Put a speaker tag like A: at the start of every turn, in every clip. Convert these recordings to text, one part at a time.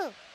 A: 큐!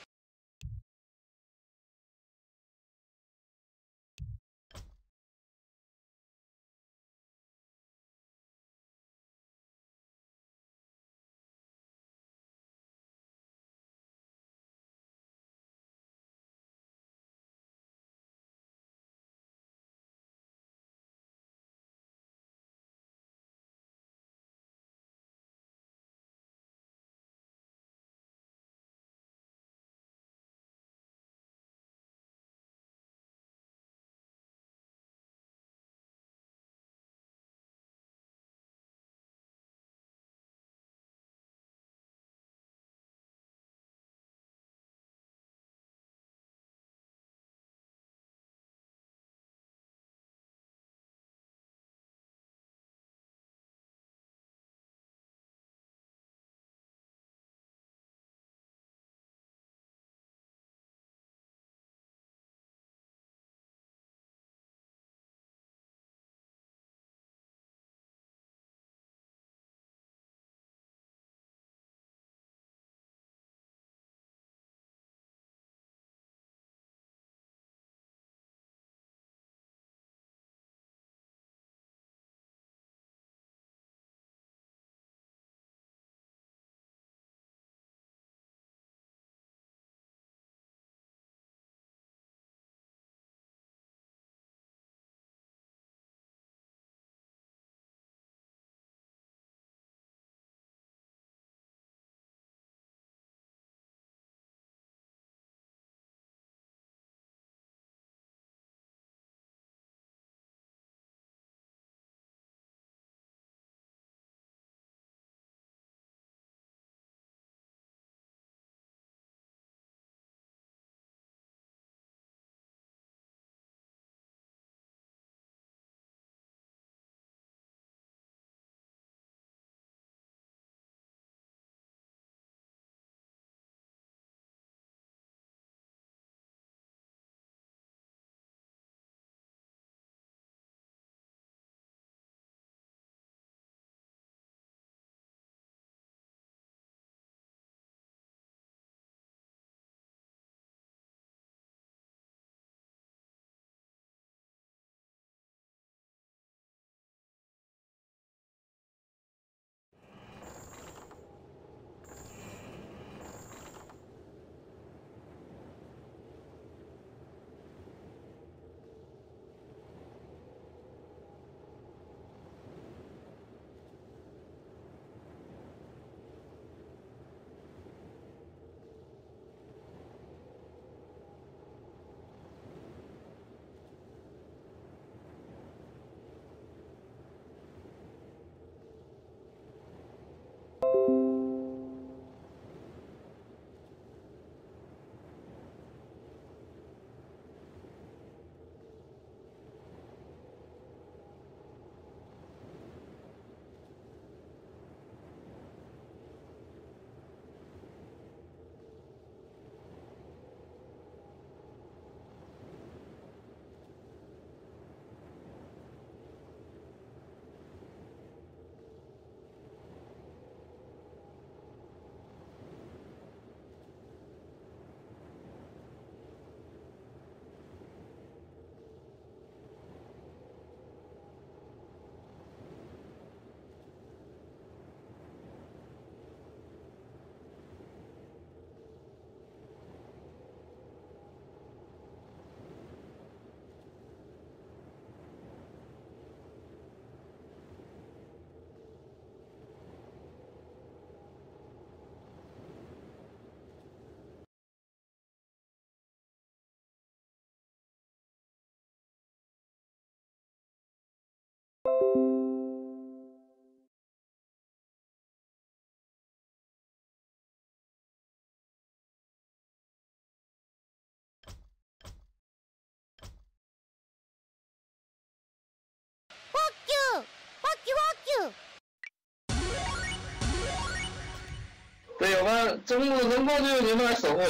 A: 对，有个中路的人过就你们来守护了，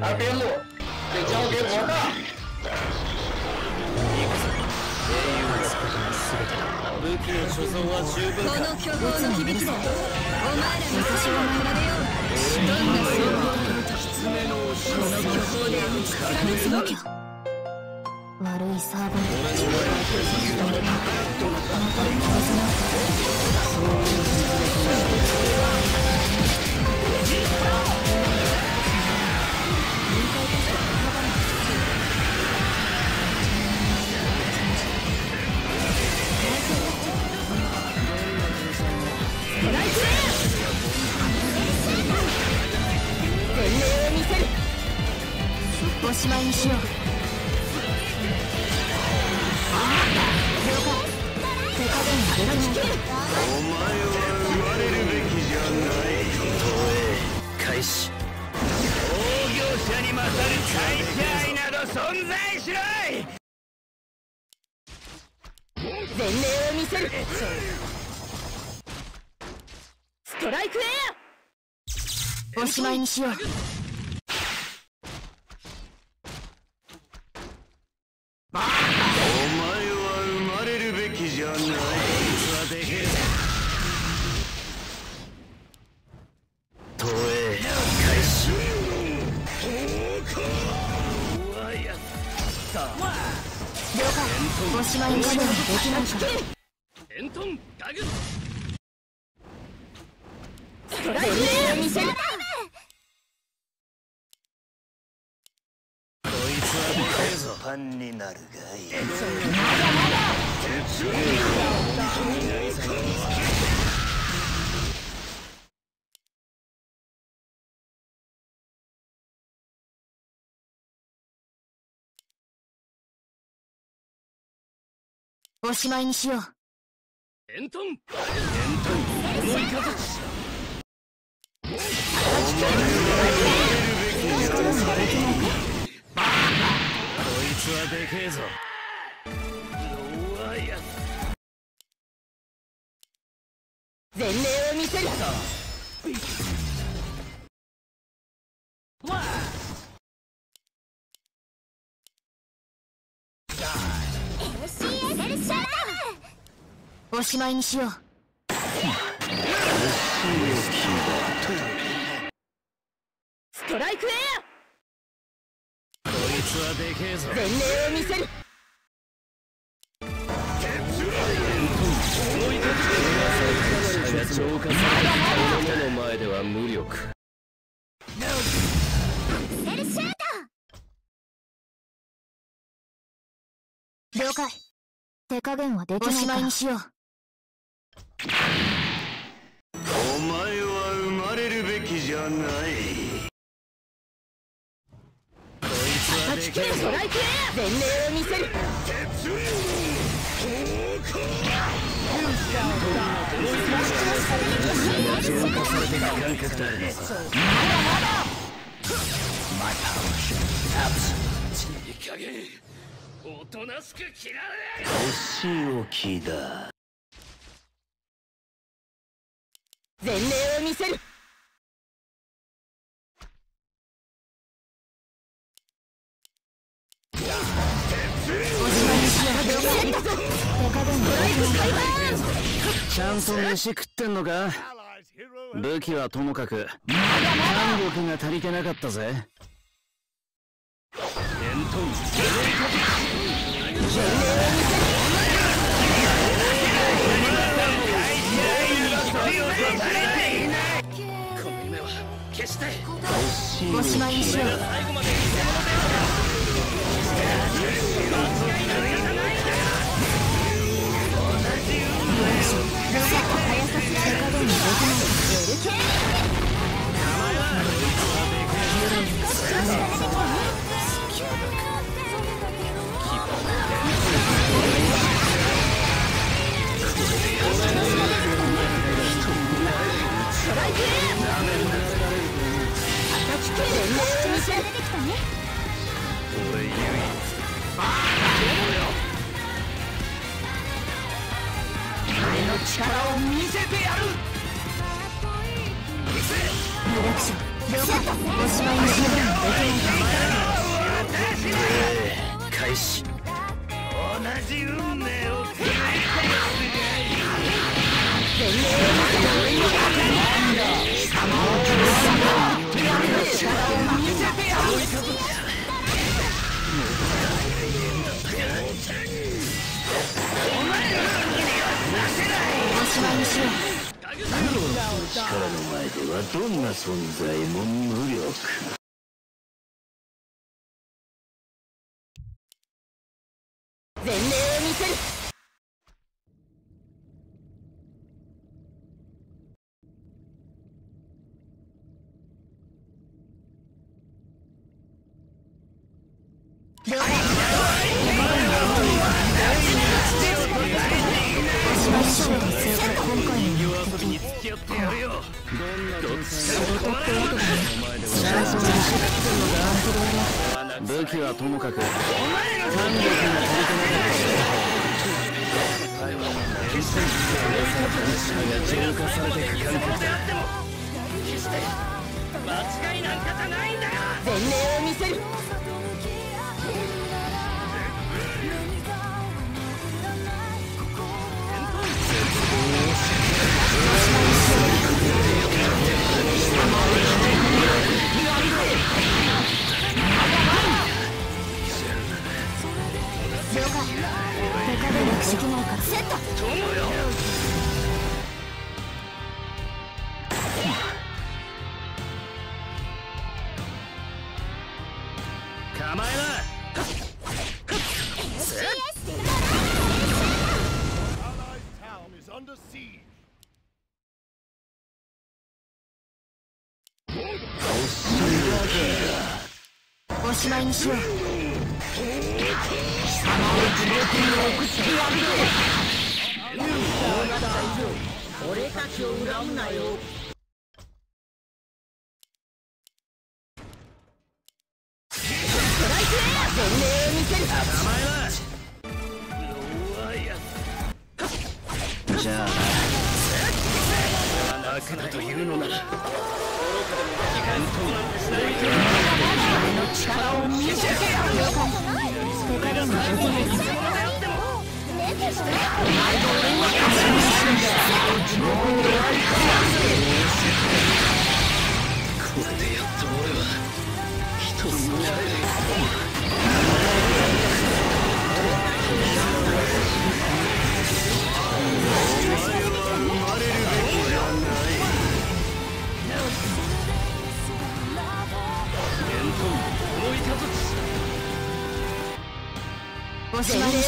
A: 而边路得交给我大。
B: 武器の所存は十分かこの巨峰の響きでお前ら昔を学べようどんな総合だろうとこの巨峰で打ち貫くのきゃ悪いサーバーおしまいにしよう
C: お前は生まれる
B: 前例を見せる。ストライクエア。おしまいにしよう。
C: お前
B: おしまいにしようできないか
D: エントンガグ
B: ストライクを見せる
C: こいつはでかいぞファンになるがいいまだまだ。
B: おしまいにしよう。
D: エントン。エントン。思いかざし
C: こいつはでけえぞ
D: 弱いや
B: 前例を見せる
D: わ
B: おしまいにしよう。ストライクエ
C: ア！こいつはでけえぞ。
B: 前例を見せる。
C: 浄化された者の前では無力。
B: 了解。手加減はできないおしまいにしよう
C: お前は生まれるべきじゃない
D: おとなしく切られ
C: お仕置きだ。
B: 前例を見せる。
C: ちゃんと飯食ってんのか武器はともかく胆力が足りてなかったぜエン。トン
D: 決して。
B: おしまいにしよう。
D: 最後まで
B: 力を見せをし
C: てやる。
B: おしまいにしよ
E: 力の前ではどんな存在も無力。
B: う前例を見せる了解おしまいにしよう今回の目的
C: 付き合って
E: な
C: どっちかが困る
E: 武器はともかく
C: お前の
E: 浄化されてかかるか
C: であっても決して間違いなんかじゃないんだよ
B: 前例を見せる？し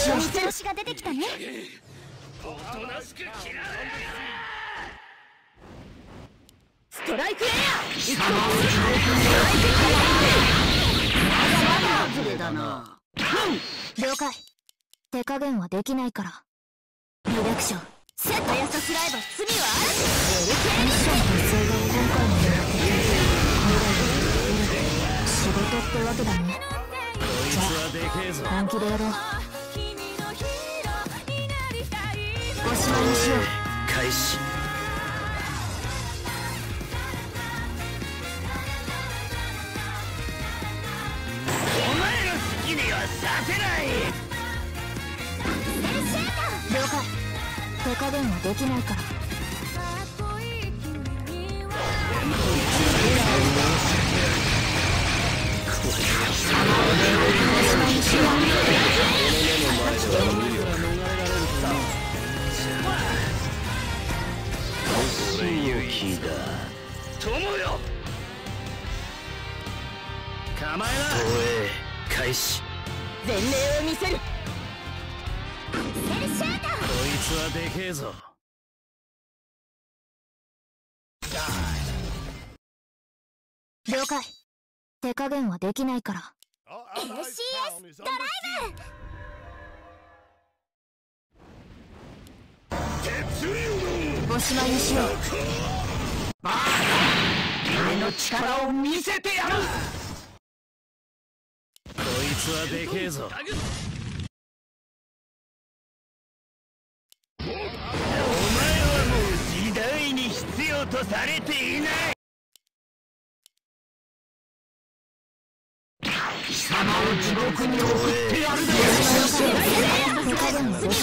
F: 調子が出てきたね
C: おとなしく切られる
B: ストライクエアズレだな了解手加減はできないから了解手加減はできないから。
F: allied town is under siege.
B: おしまいにしよう。
C: 俺の力を見せてやる。
E: こいつはでけえぞ。
C: お前はもう時代に必要とされていない
B: 罪を送ってやるで
D: 他でもご
B: ざいませ。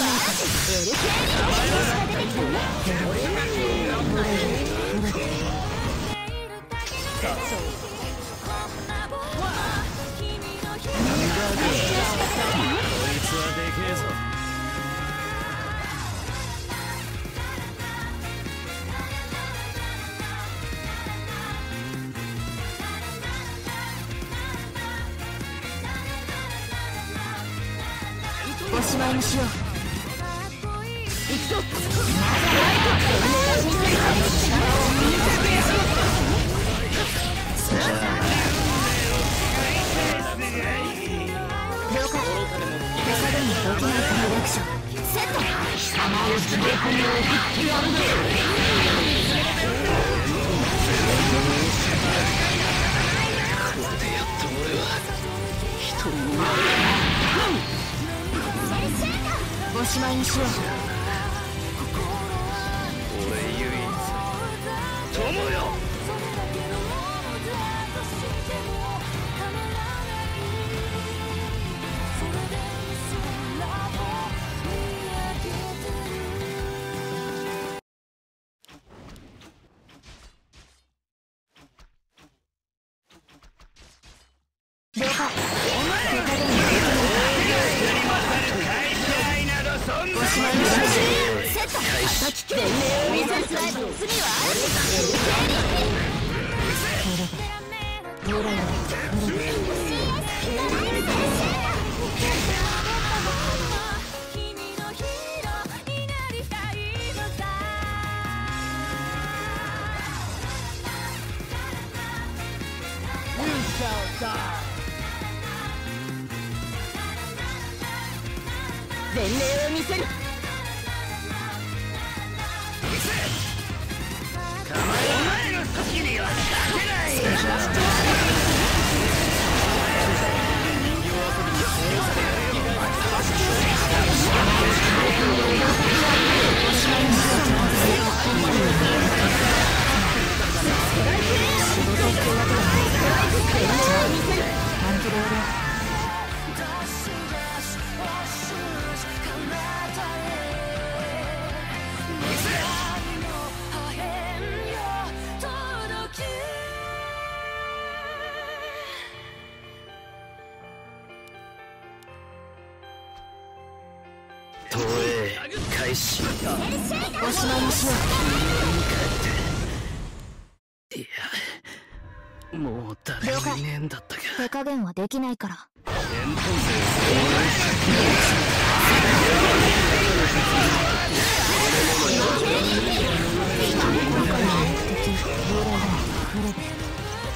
B: 減はできないから。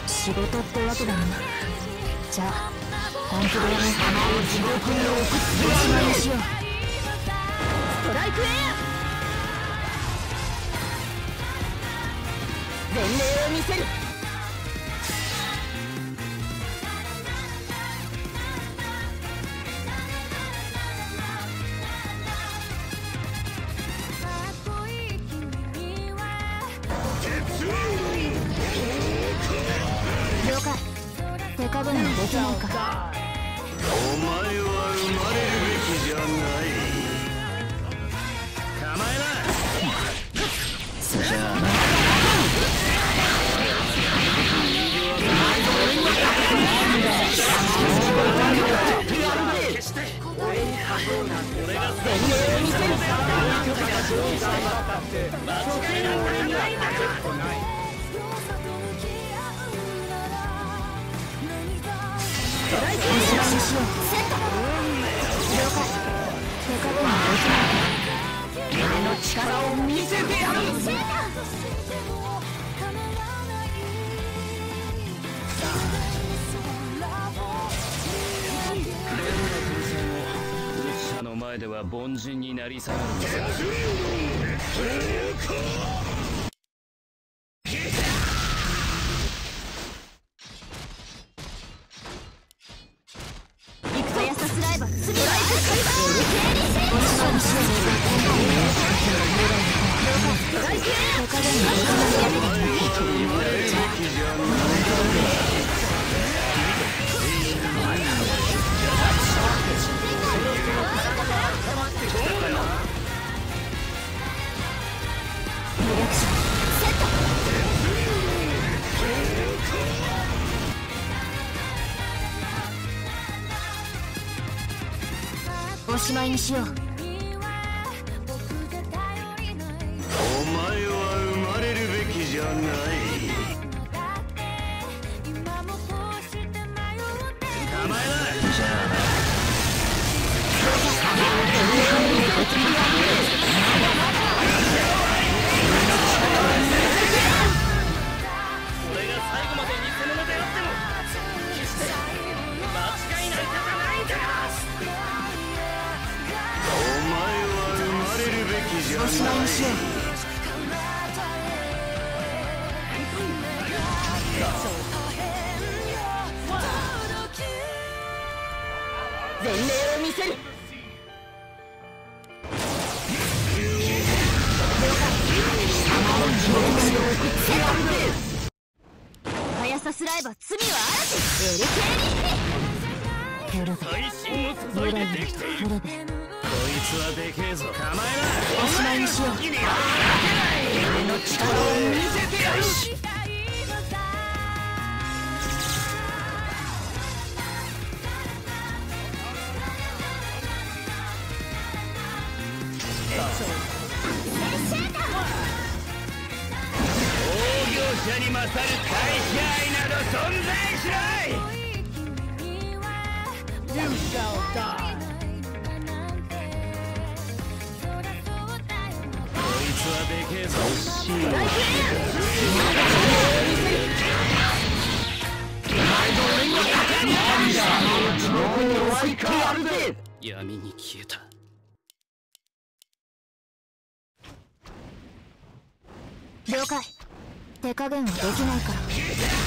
B: 仕事ってわけだなじゃあ本気でやを地獄に送ってしまいにしよう。ストライクエア！全を見せる力を見せてやる。
C: では凡人になり下がる。
B: 手加減はできない
A: か
C: ら。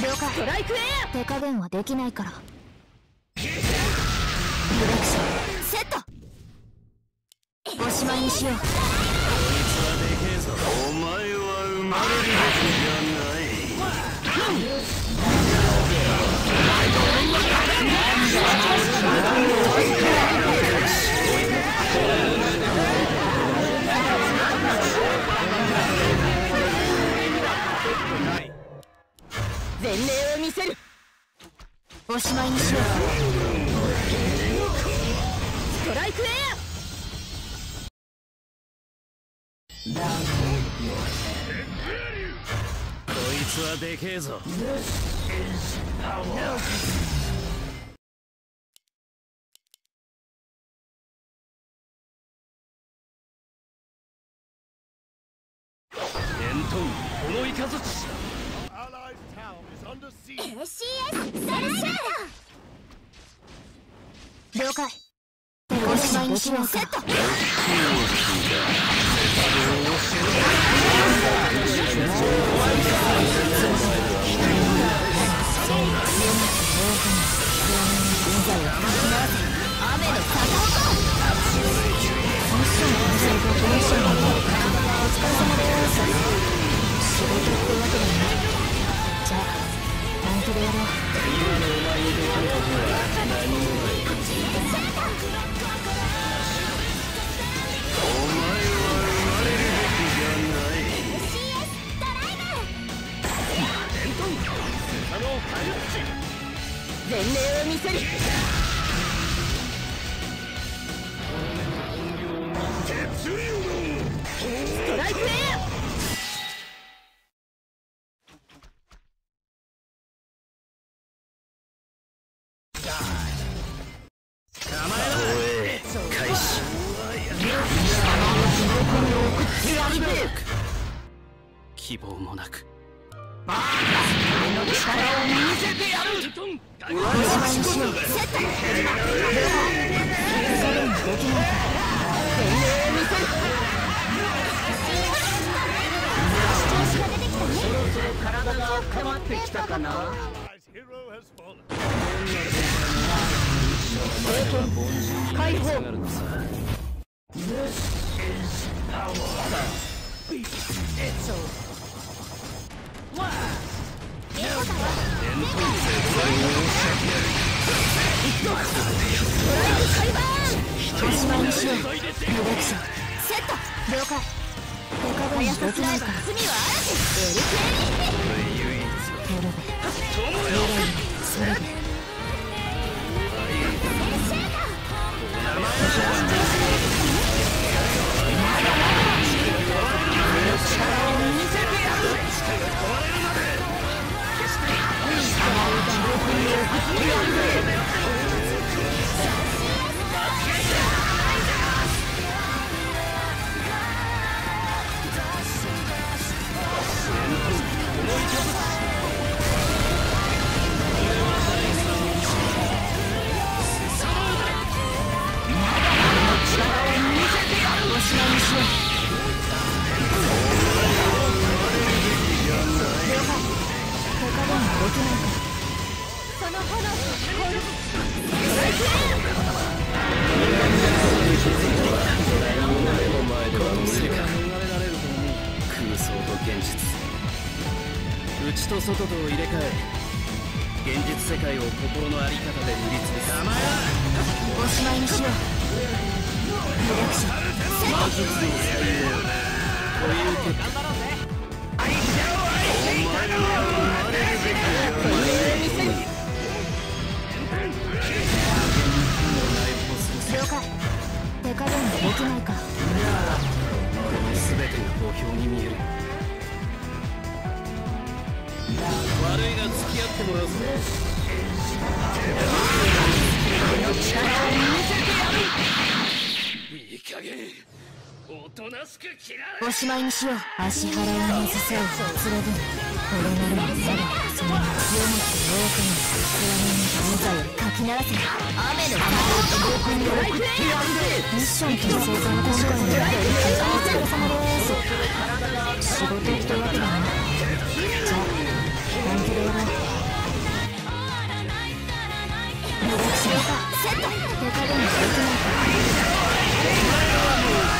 C: 了解。ストライクエア手加減はできないから。リダクション。セット。おしまいにしよう。
A: お前は生まれるべきじゃない。
C: 全霊を見せる。おしまいにしよう。ストライクエア。
G: こいつ
C: はでけえぞ。
B: 了解おしまいにしようセット雨の坂じゃあ本気でやろう全霊を見せるストライクエア
C: 投影開始希望もなく
H: Allies' hero has fallen.
B: 解放
C: 下がるのさ
B: おしまいにしようリダクションセット了解手加減できないから罪は。嵐エルケリテルベそれでおしまいにしようその炎
C: 空想と現実内と外とを入れ替え現実世界を心の在り方で塗りつぶす。
B: おしまいにしようリダクション
C: 魔術の才能という結果
B: 了解。手加減できないか
C: 全てが墓標に見える悪いが付き合ってもらうぞいい加減おとなしく切られ
B: おしまいにしよう足払いのずさを連れで俺なるまだその世もって多くのつらみに無罪をかき鳴らせ雨の風をに送ってやるミッション達成された今回のお疲れ様です仕事ってわけだなじゃあ本気でやろうリダクションセット手加減できないか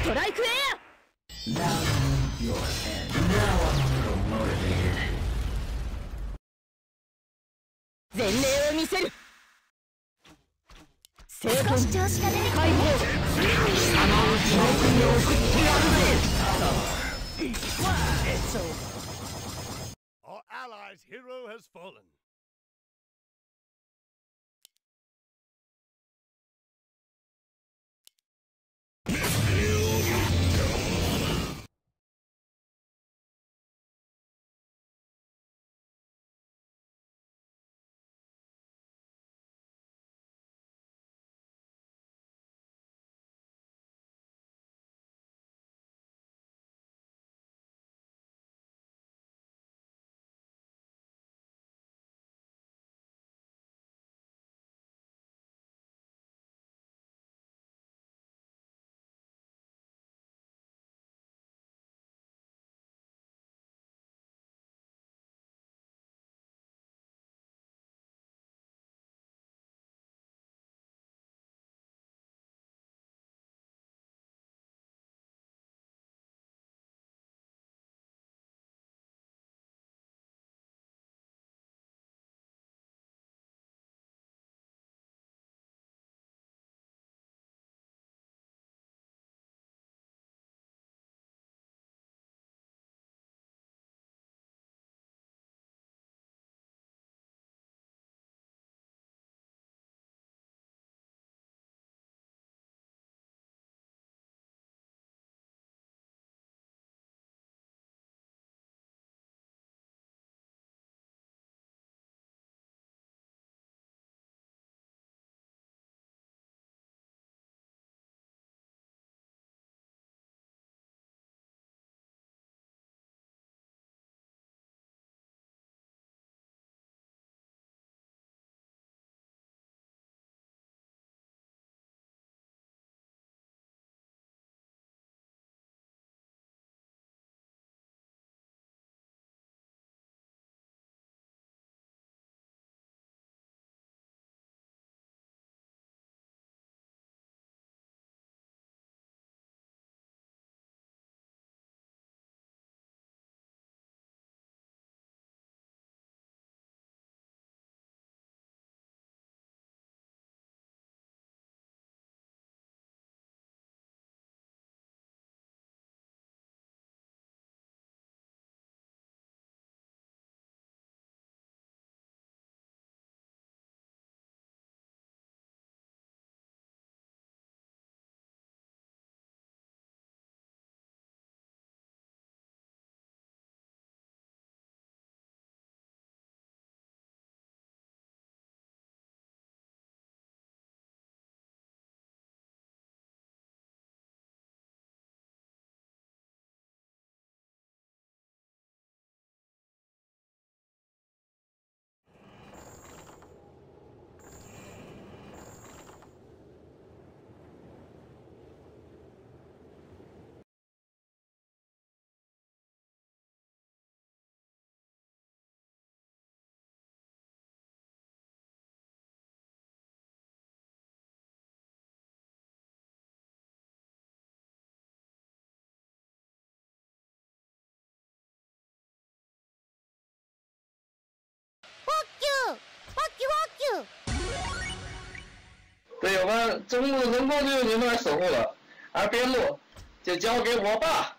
D: ストライクエア。前例を見せる。成功調子が出てきた解放貴様を地獄に送ってやるぜ
F: Our allies' hero has fallen.
A: 对我们，中路能过就由你们来守护了，而边路就交给我吧。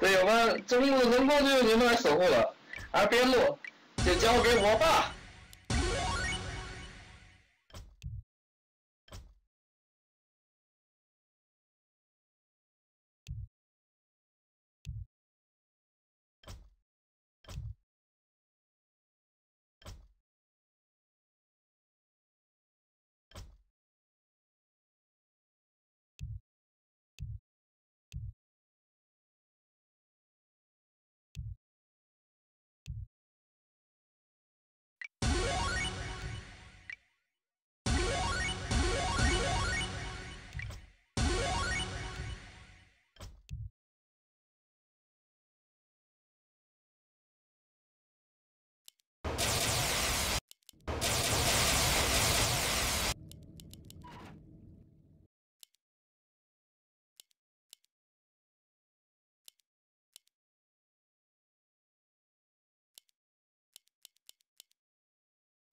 A: 对，我们中路能过就由你们来守护了，而边路就交给我吧。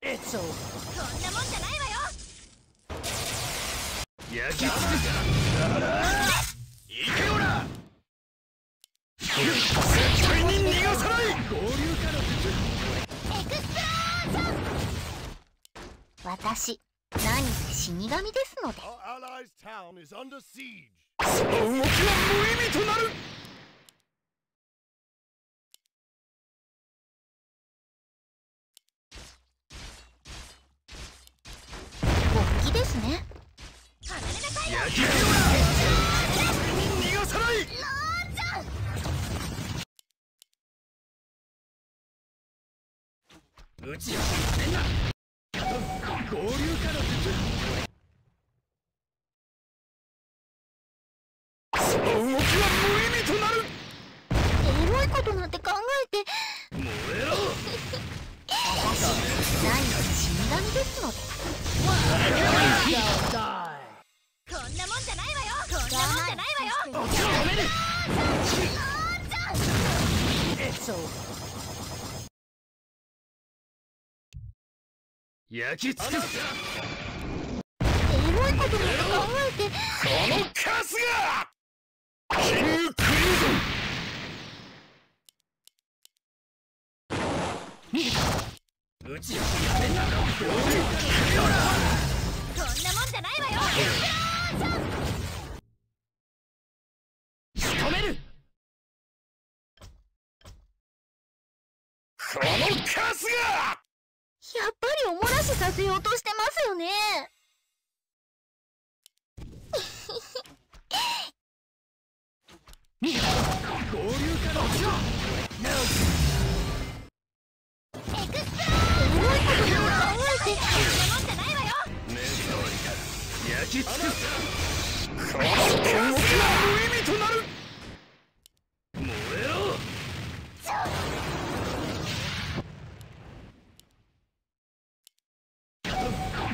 F: こんなもんじゃないわよ
H: 焼き尽くすいけよな絶対に逃がさない合流から
F: エクスプロージョン私何せ死神ですので.
H: その動きは無意味となる
F: 勃起ですね離れなさいよ
H: 焼き付けよな絶対に逃がさない
F: ロージョン
H: 打ち合わせんな合流からその動きは無意味となる
F: エロいことなんんなもんないわよこんなもんじゃないわよ
H: 止める焼き尽くす
F: エロいことなんて考えて
H: このカスがキングクリムゾン打ち合わせやめんな合流からよな
F: こんなもんじゃないわよ
H: このカスが。
F: やっぱりおもらしさせようとしてますよね。
H: 合流から落ちろ
F: エクスプロ
H: 焼き尽く。すこのカスが無意味となる。燃えろ。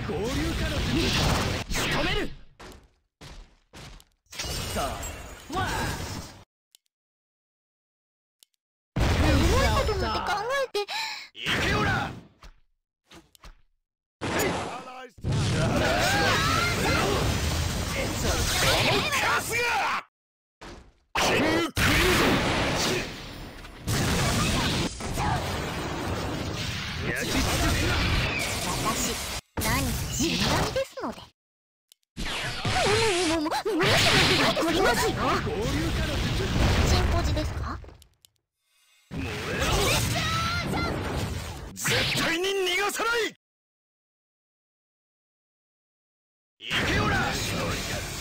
H: 合流から仕留める。さあ。
F: い
H: けよら燃えろ
F: こんなもんじゃないわよ
H: 行けよな
F: エロいこと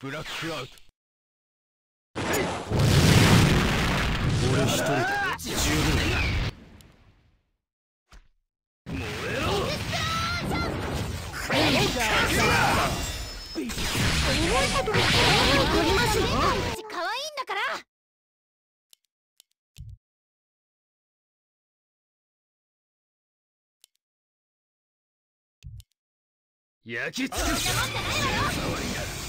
I: ブラックアウト。
H: 俺一人で十分
F: 怒りますよ。可愛いんだから
H: 焼き尽く。す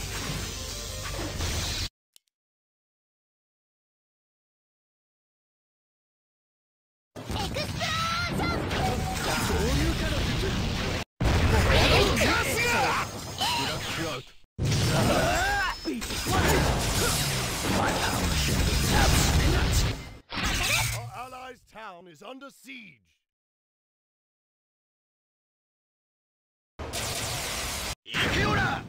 I: under siege.
H: 行けよな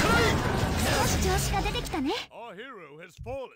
F: 少し調子が出てきたね
I: Our hero has fallen.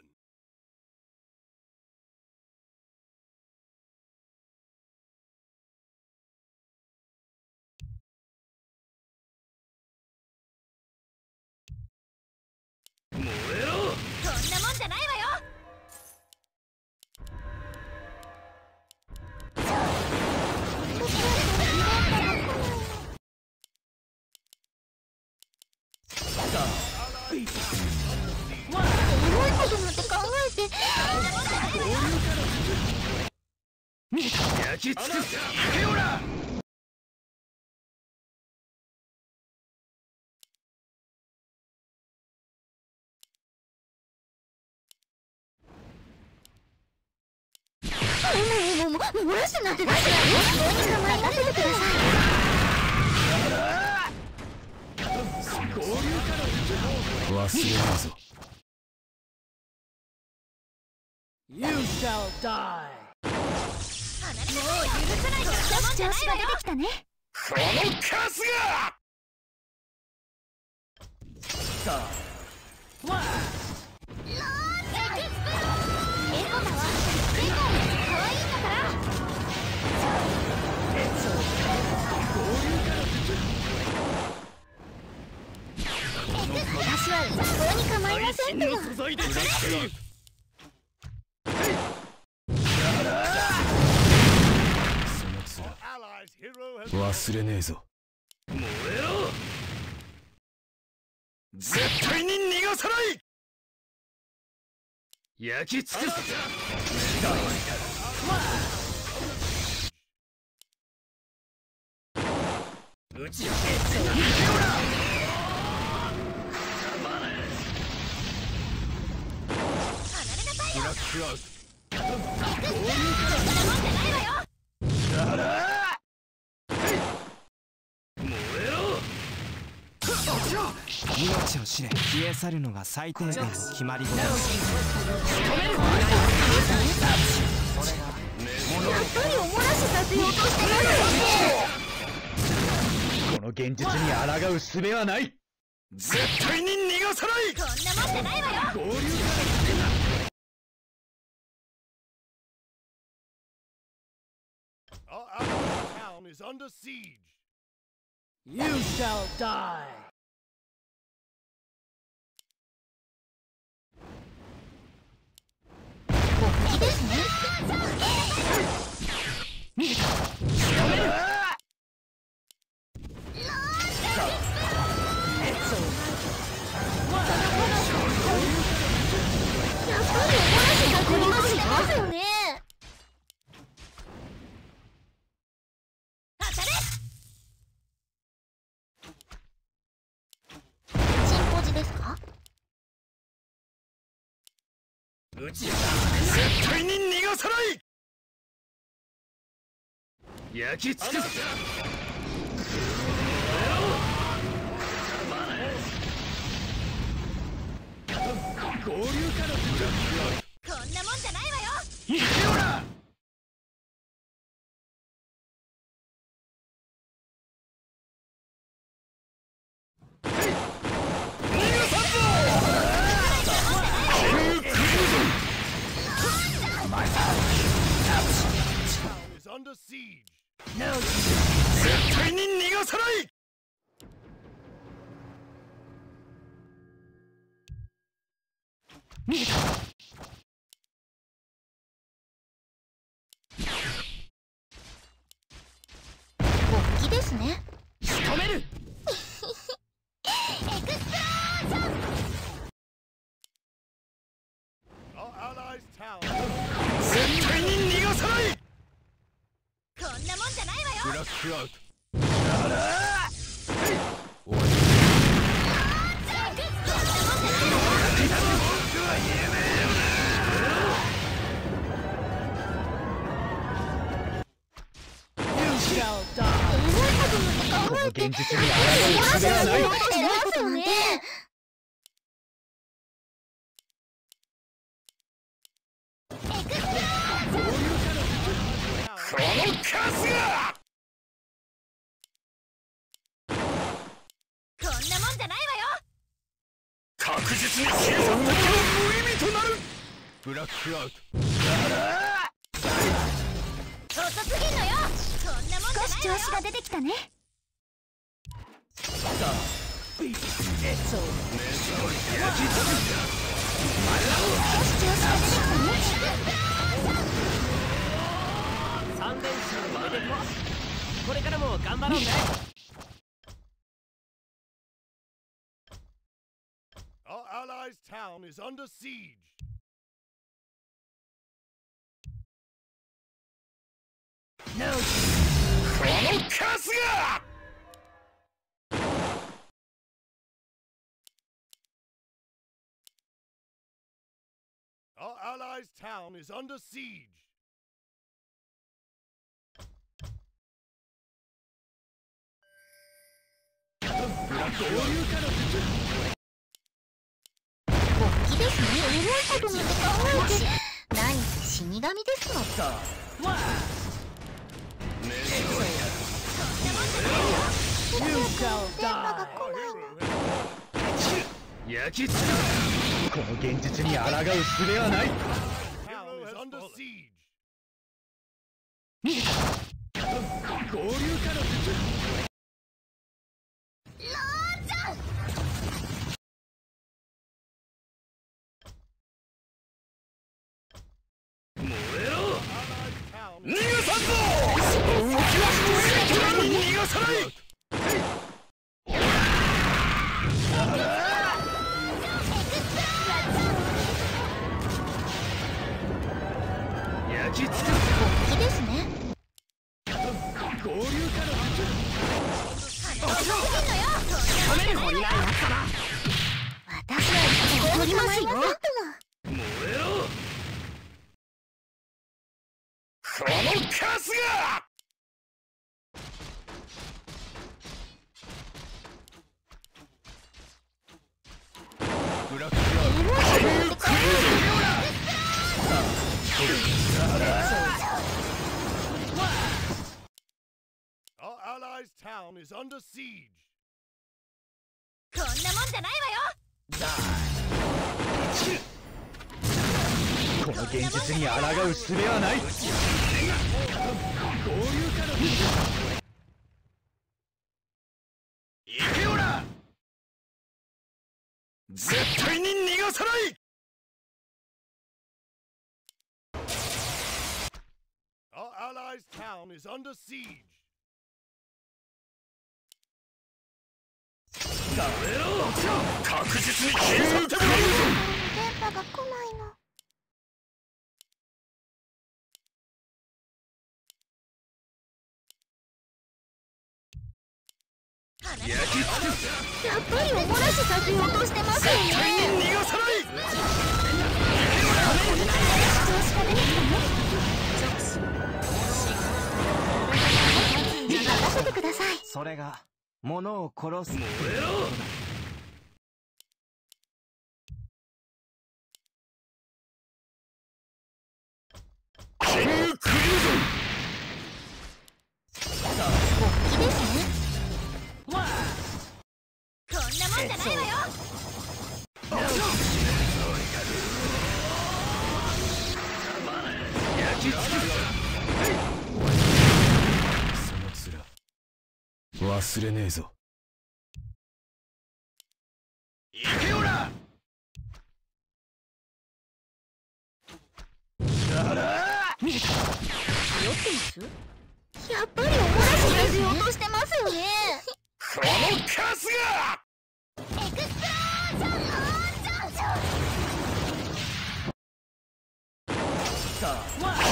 H: き尽くす行けよな
F: も漏らしてなんてないからどうにか任せてください
H: 忘れないぞ
J: You shall die!
F: もう許さないから少し調子が出てきたね
H: このカスが
F: エコだ。わ世界一可愛いんだ。から私は一向に構いませんけど
H: 忘れねえぞ。燃えろ！絶対に逃がさない！焼き尽くす！打ち上げ
I: ブラックアウト
H: 燃えろ
K: 命を知れ消え去るのが最低限の決まり事
F: やっぱりお漏らしさせようとしてます
L: この現実に抗う術はない
H: 絶対に逃がさない
F: こんなもんじゃないわよ
H: 合流
I: Our town is under siege.
J: You shall die!
F: いいですね。
H: 焼き尽くす
F: な
M: Under siege.
H: 絶対に逃がさない！
F: 本気ですね。
H: 仕留める
M: ！Our allies' town
H: 絶対に逃がさない
F: こんなもんじゃないわよ
M: ブラックアウト。
L: この現実に抗う術はない
H: 実に警察だけは無意味となる
M: ブラックアウト。
F: 遅すぎんのよこんなもんじゃない少し調子が出てきたね。少し調子が出てきたね。
N: 三連勝おめでとう。これからも頑張ろうね
M: Our allies' town is under siege!
H: No!
M: Our allies' town is under siege!
F: ですね偉いことまで考えて何せ死神ですの電波が来ないの
H: 焼き付
L: この現実に抗う術はない.
H: 合流かの術
M: is under siege.
F: こんなもんじゃないわよ
L: この現実に抗う術はない
H: 行けよな絶対に逃がさない
M: Our allies' town is under siege.
H: 確実に消え去ってもらうぞ
F: 電波が来ないの
H: 焼き付く
F: やっぱりおもらしさせようとしてますよ
H: 絶対に
F: ね
H: 逃がさない
F: 調子が出てきた。ね任せてください
K: それが物を殺す。
H: 燃えろキングクリムゾン
F: いいですねこんなもんじゃないわよ。
H: 焼き付く
L: 忘れねえぞ。
O: 行けよな
F: やっぱりおもらし必要としてますよね
O: このカスが
F: エクスプロージョンジョンジョン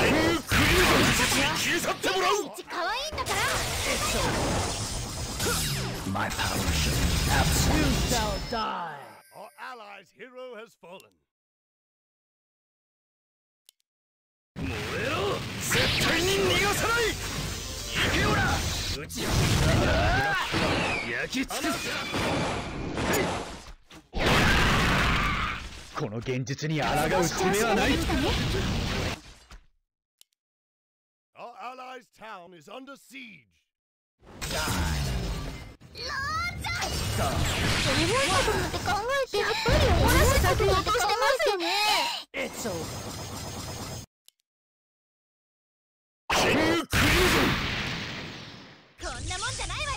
O: 天狗クリードの術に消え去ってもらう
F: 可愛いんだから
O: Our allies' hero has fallen.
H: 絶対に逃がさない行けよな撃ち焼き尽くす
L: この現実に抗う術はない
O: Our allies' town is under siege.
F: エモいことこんなもんじゃないわ。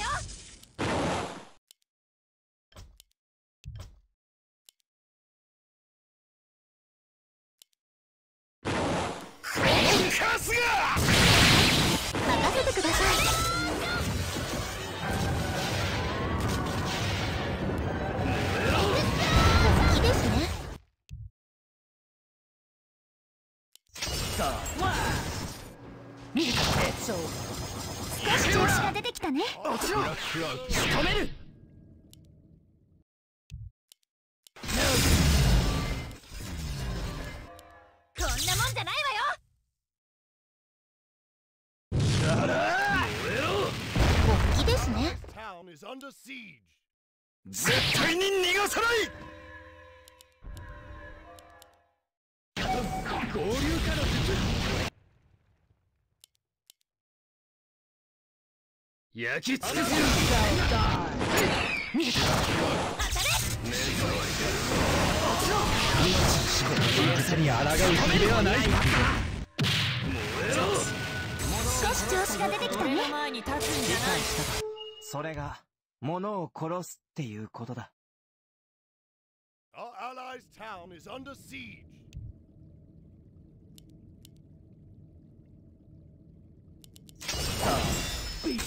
F: 少し調子が出てきたね。
H: 仕留める。
F: こんなもんじゃないわよ。本気ですね。
O: Town is under siege.
H: 絶対に逃がさない！合流から焼き尽くす
L: 現実に抗う術はない
F: 少し調子が出てきたね
K: それが物を殺すっていうことだ
O: Our allies' town is under siege.
F: 世界一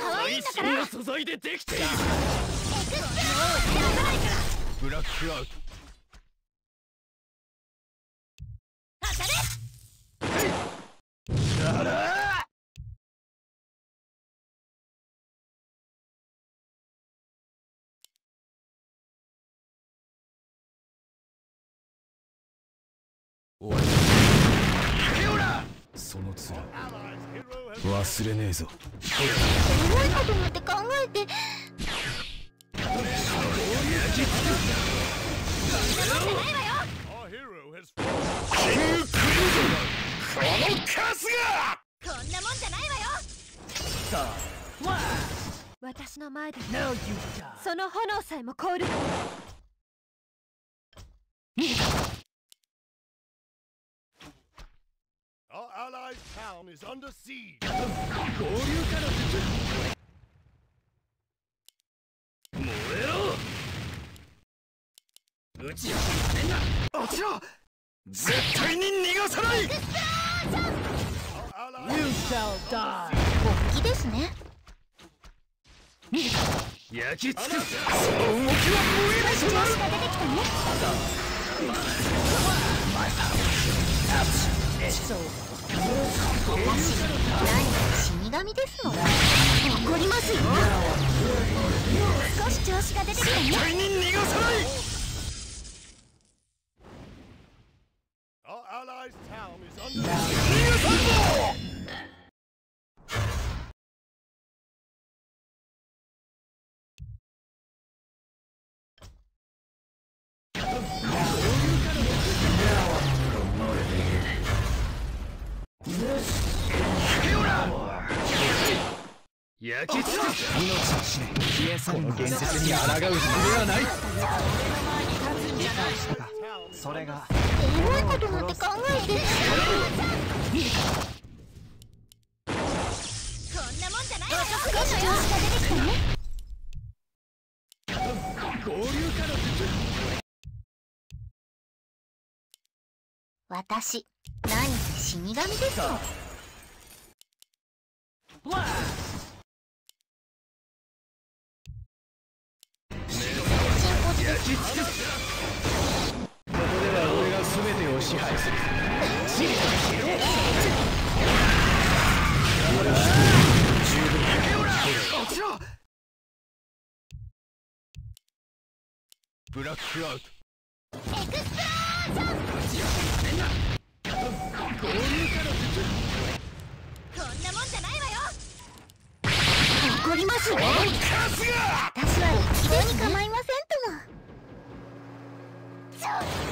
F: 可愛いんだ
L: その面。忘れねえぞ。
F: エモいことなんて考えて。
H: のカスが
F: こんなもんじゃないわよ。私の前でその炎さえも凍る
O: Our allies' town is under siege.
H: 燃えろ撃ちめんな落ちろ絶対に逃がさない
O: ！Allies
F: 本気ですね
H: 焼き尽くすその動きは無意味となる
F: 調子が出てきたね死神ですもん怒りますよ少し調子が出てきたね
H: 逃
O: げたぞ
H: 焼き尽くす
K: 命を知れ消え去るの
L: 現実に抗う暇はない
K: それが
F: エロいことなんて考えてこんなもんじゃないわよ
P: 少し調子が出てきたね合流の術
F: 私何せ死神ですよ
L: ここでは俺が全てを支配するブラックアウト
F: こんなもんじゃないわよ怒りますよ私は一度に構いません。
H: お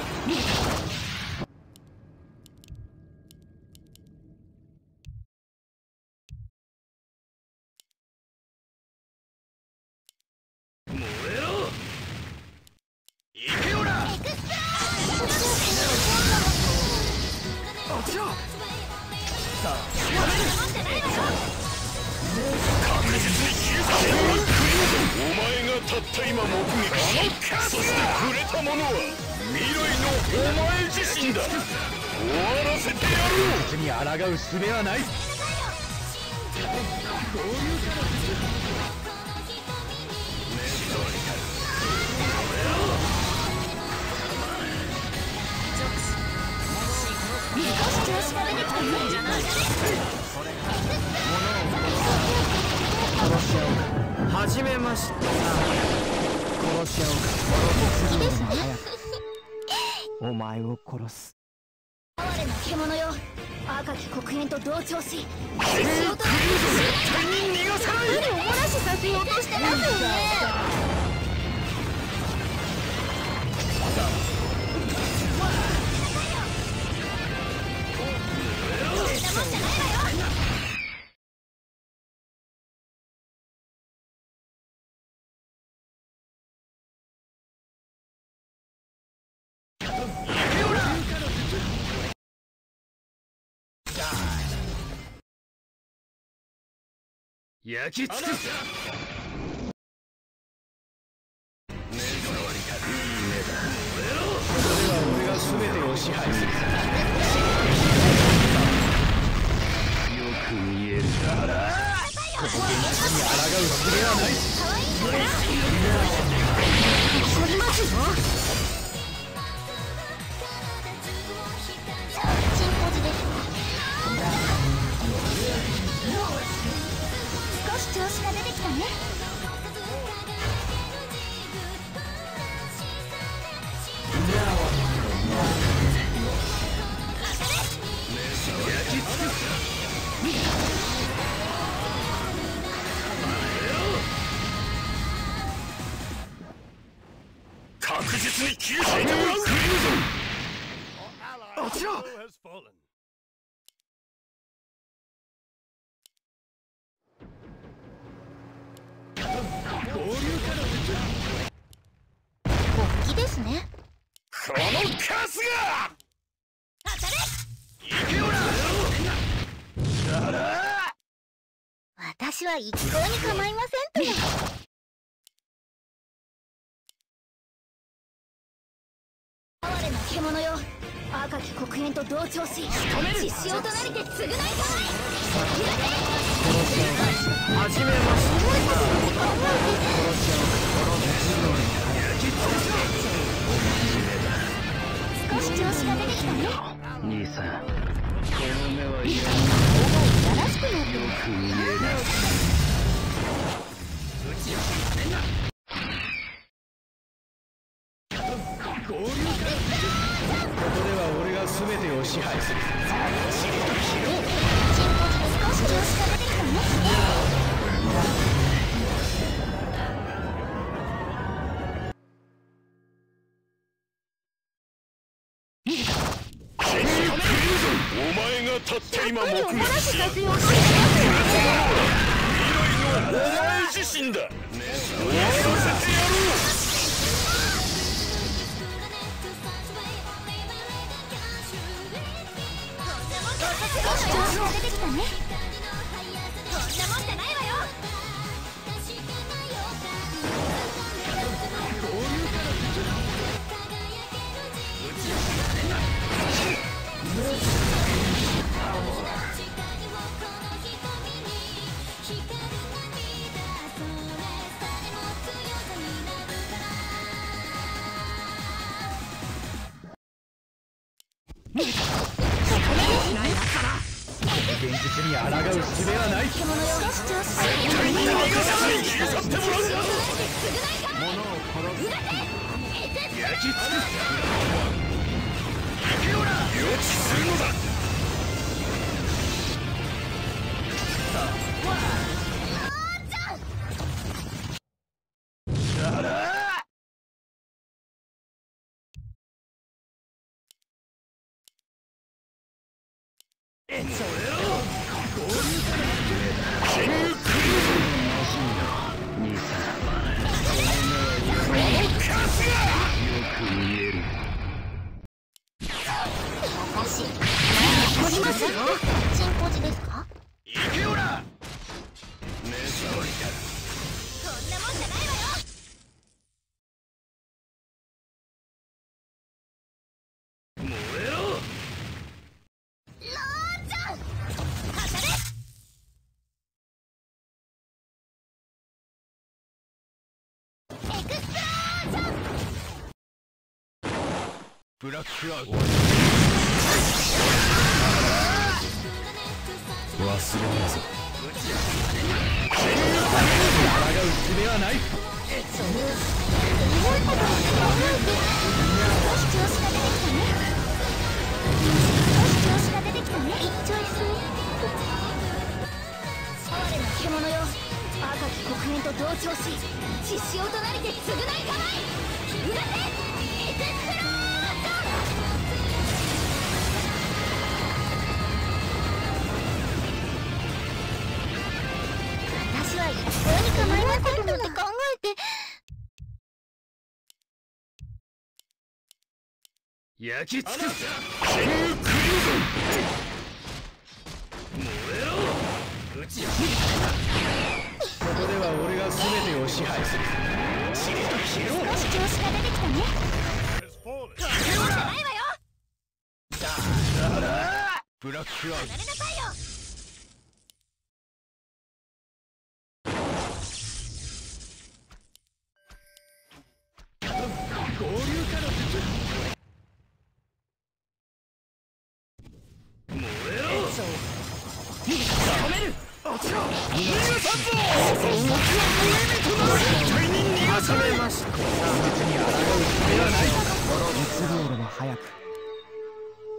L: 抗う術はない
F: 同調し
H: 焼き尽く
F: す私は一向に構いませんとも哀れな獣よ。赤き黒煙と同調し血潮となりて償いたまえ
K: 始めました。
F: 少し調子が出てきたね。
C: 兄さん。この目はい
F: い
L: 全てを支配する
F: 少し調子が出てきたね
H: お前がたった今目
F: 無理を漏らし
H: 撃し
F: させようとしてますよね
H: お前自身だ。
F: 出てきたね。こんなもんじゃない
H: ブラックアウト忘れねえぞ。
L: 抗う術はない。
F: 少し調子が出てきたね。少し調子が出てきたね。いっちょいす哀れな獣よ赤き黒煙と同調し血潮となりて償いかまい。裏手エクスプローは一向に構い。ませんとって考えて
H: 焼き尽くす。キングクリムゾン燃えろ。撃ち
L: ここでは俺が全てを支配する。
F: 少し調子が出てきたねじゃないわよ
H: ブラックアウト
F: 離れなさいよ
K: いつも早く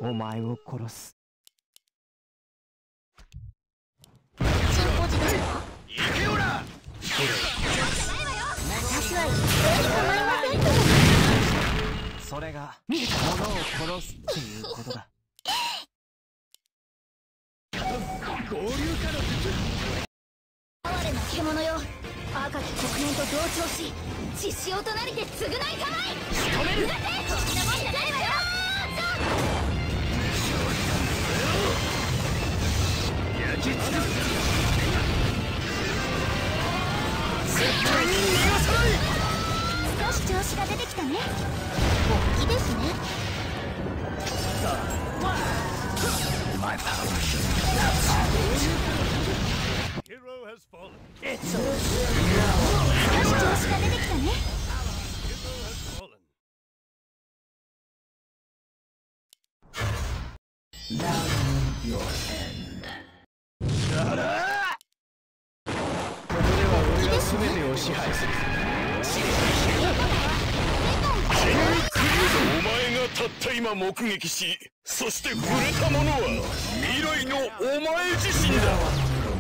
K: お前を殺す。
F: チンポジですか
H: 行けよら
F: 私は一向に構いませんと
K: それが物を殺すっていうことだ
F: 哀れな獣よ赤き黒煙と同調し血潮となりて償いかまい仕留めるこんなもんじゃないわよ
H: 焼き尽くす
F: 少し調子が出てきたね本気ですね
H: Hero has fallen
F: 少し調子が出てきたね
H: Hero has fallen
L: ここでは俺が全てを支配する
H: お前がたった今目撃しそして触れたものは未来のお前自身だ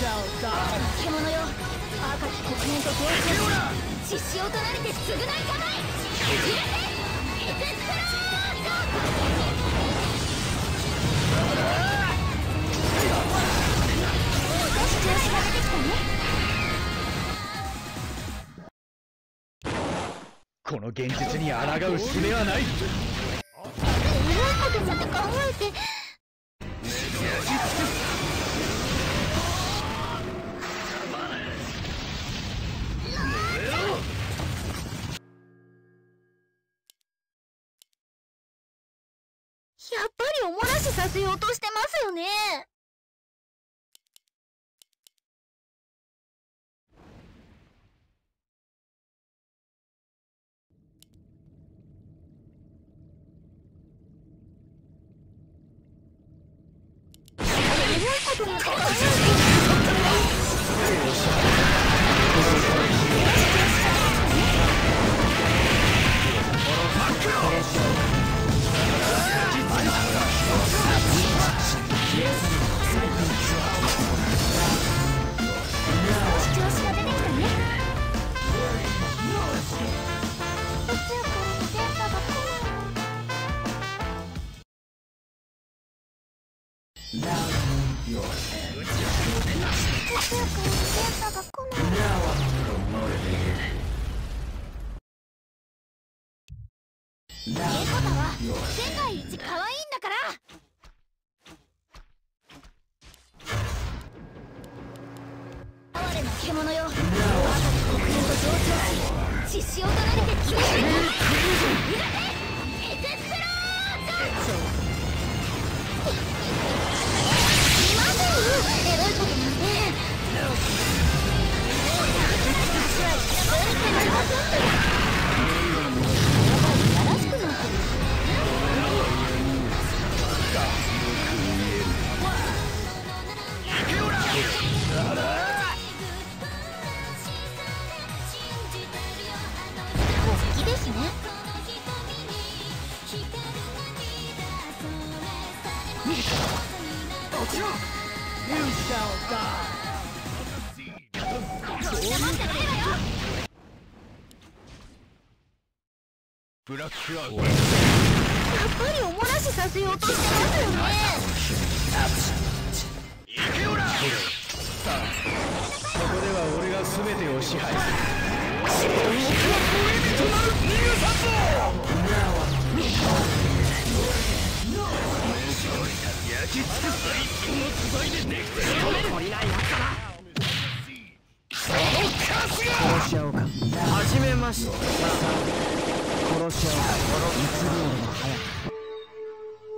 F: 獣よ赤き黒煙と同調し血潮となりて償い。かまい揺れてエクスプロージョン少し調子が出てきたね
L: この現実に抗う術はない
F: いえて。やっぱりおもらしさせようとしてますよね調子が出てきたね。世界一可愛いんだから。哀れな獣よ。赤き黒煙と同調し血潮となれて消える揺らせエクスプロージョンませんよエロいことなんて。私はやられてなやっぱりおもらしさせようとしてますよね
L: ここでは俺が全てを支配する。
K: 殺し合おうか始めました殺し合おうかいつ秒の早く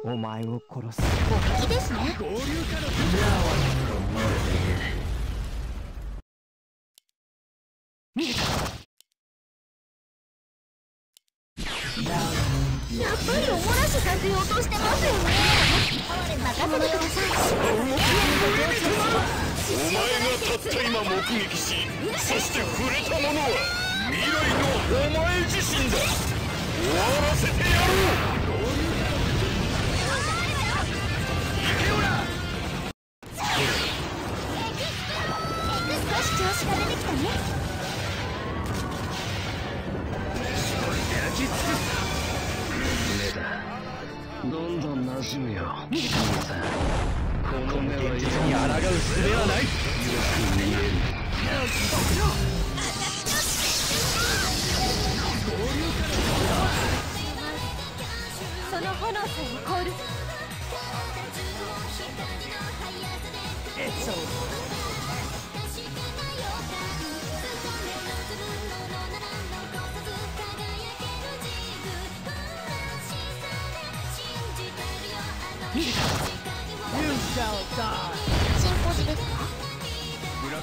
K: お前を殺す
F: いいですねやっぱりおもらしさせようとしてますよね任せてく
H: お前がたった今目撃しそして触れたものは未来のお前自身だ。らせてやろう
F: 少し調子が出てきたね
C: どんどん馴染むよ兄さんこの目は
L: 現実に抗う術はない。
F: その炎さえ凍るチンポジですか
K: 殺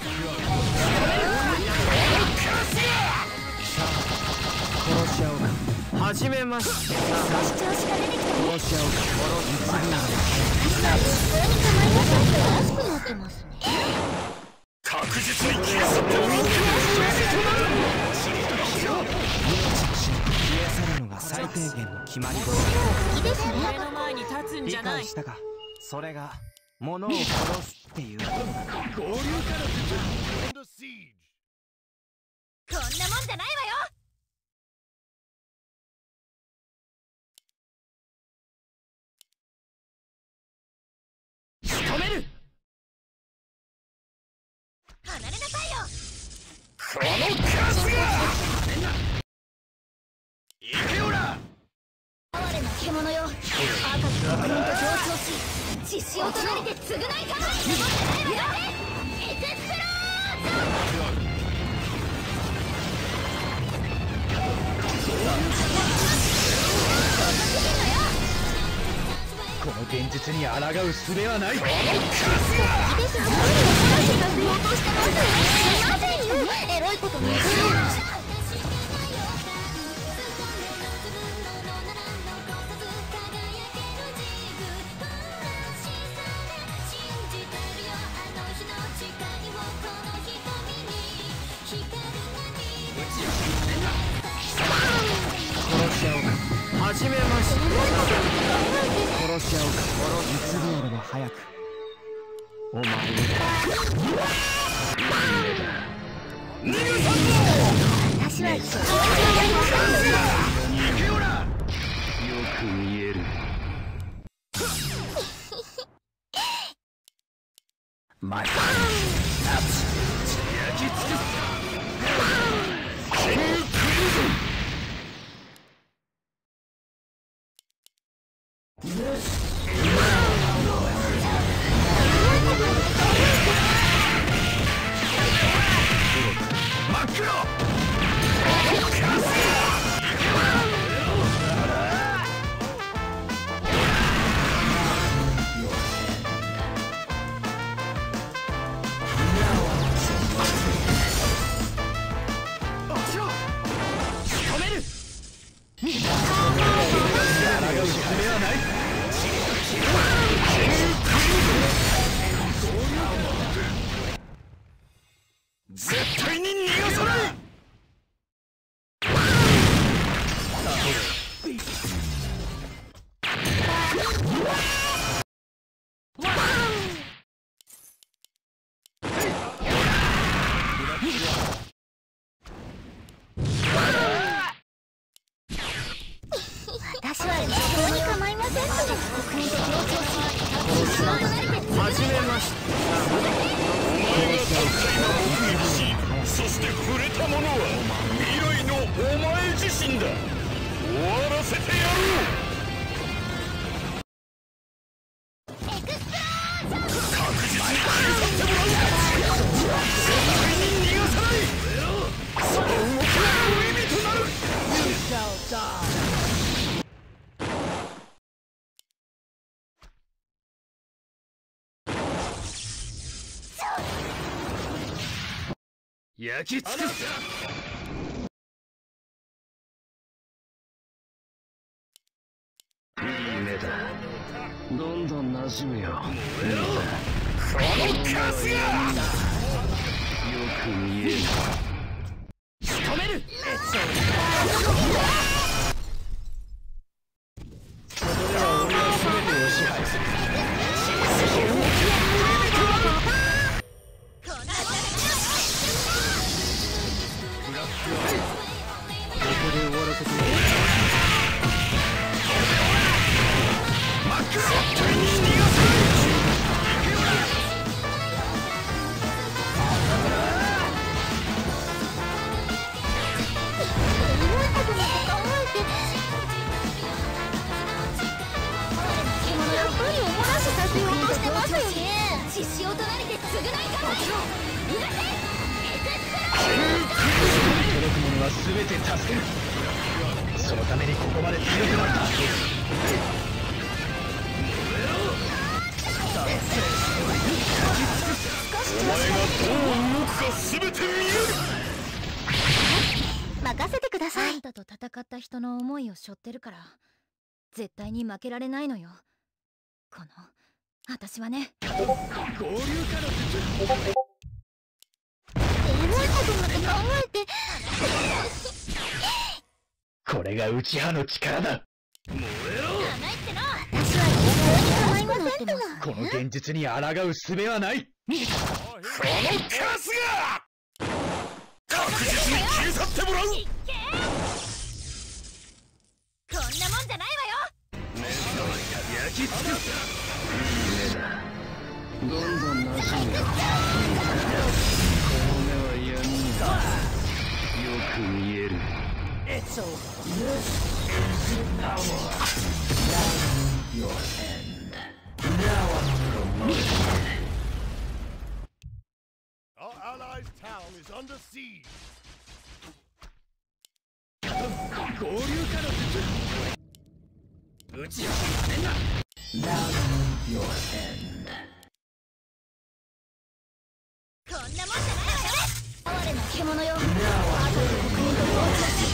K: し合おうか？始めました。
F: 少し調子が出てきたね
K: 殺し合おうか
F: 普通に構いませんってらしくなってますね
H: 確実に消え去ってもらう
K: 消え去るのが最低限の決まり事
F: いいですね
B: の前に立つん
K: 理
B: じゃない
K: 解したかそれが物を殺すって。いうことだ
F: こんなもんじゃないわよ
K: 止める。
F: 離れなさいよ。
H: この数がいけよら
F: 哀れな獣よ赤赤き国民と同調し血潮となりて償いたまえエクスプロー
L: この現実に抗う術はない。
F: です
H: が
C: 焼き尽くす。
H: いい目だ。
C: どんどん馴染むよ。よ
H: このカスが
C: く見える。
L: 俺
B: 背負ってるから絶対に負けられないのよ。この私はね。
F: エロいことなんて考えて。
L: これが内派の力だ。
F: 甘いっての私は一生に構いませんと
L: この現実に抗う術はない。
H: このカスが！確実に消え去ってもらう
F: こんなもんじゃないわよ
C: 焼き尽くすどんどん馴染むこの目は闇よく見える
K: It's over.
H: Our allies' town is under siege.
L: 合流化の術
C: 打ち合せんな
F: こんなもんじゃないわよ。哀れな獣よ赤と黒煙と同調し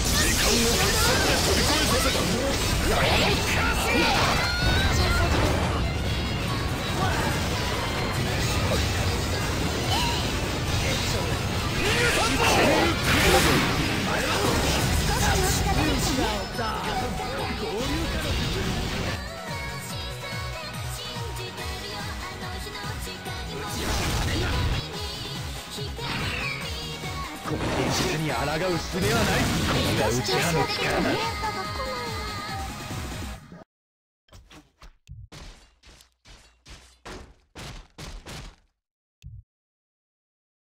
L: この現実に抗う術はないこれが内派の力だ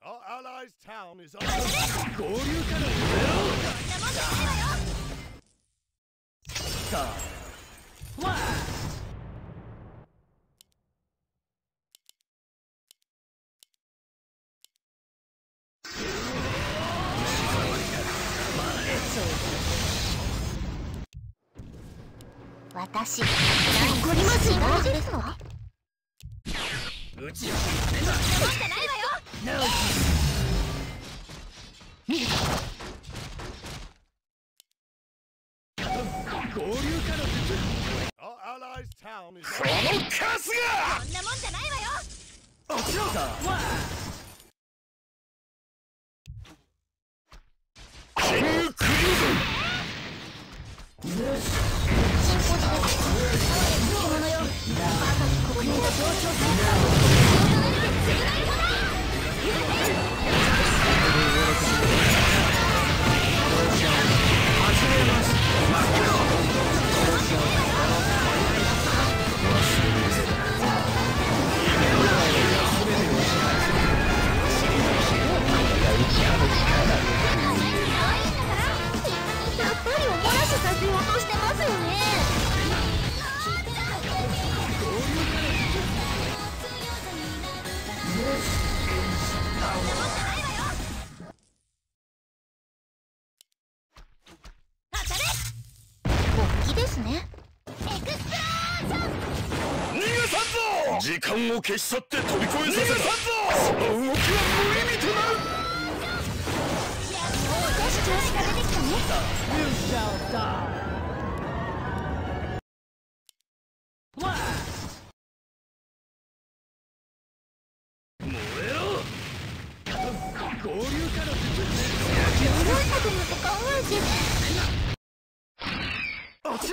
H: Our allies' town is under
L: 合流化のさあわ
F: 私怒りますよ大事ですわ
C: 打ち合せんな
F: もんじゃないわよ。
L: 合の
H: カスが
F: こんなもんじゃないわよ
L: 落ちろさあわ
H: キングクリムゾン
F: 進行です獣よ赤き黒煙と同調すとしてますよね。本気ですね。エクスプロージョン
H: 逃がさんぞ時間を消し去って飛び越えさせるその動きは
F: 出てきたね
L: 合流化の術
F: どうし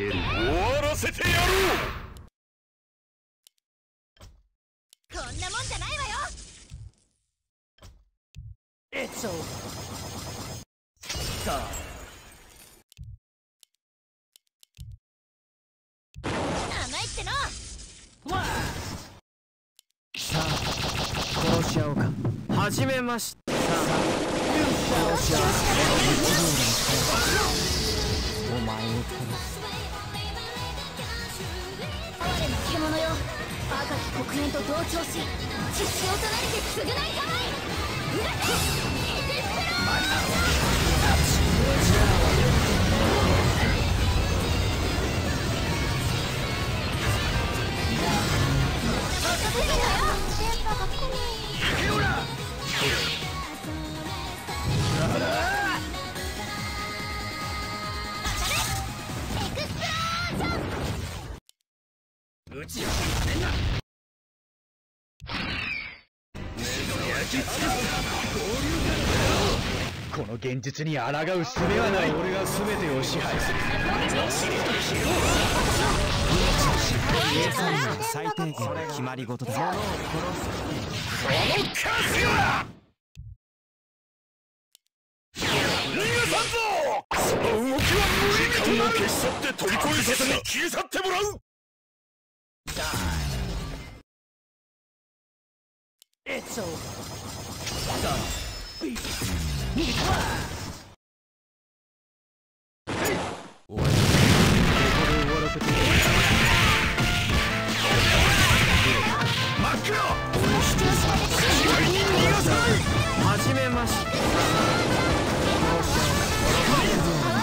H: せてやろう
F: こんなもんじゃないわよ。
L: It's over さあ
K: し合おうか。始めました。さあ殺し合おうかお前を殺す
F: 哀れな獣よ。赤き黒煙と同調し血潮となりて償いたまえ。許せエクスプロー
C: うちんな焼き
L: この現実に抗う術はない。俺が全てを支配する。
K: 最低限の決まり事だ。
H: このその動きは無理にとなるって飛び越えさせに消え去ってもらう。
L: It's over.
K: 始めましお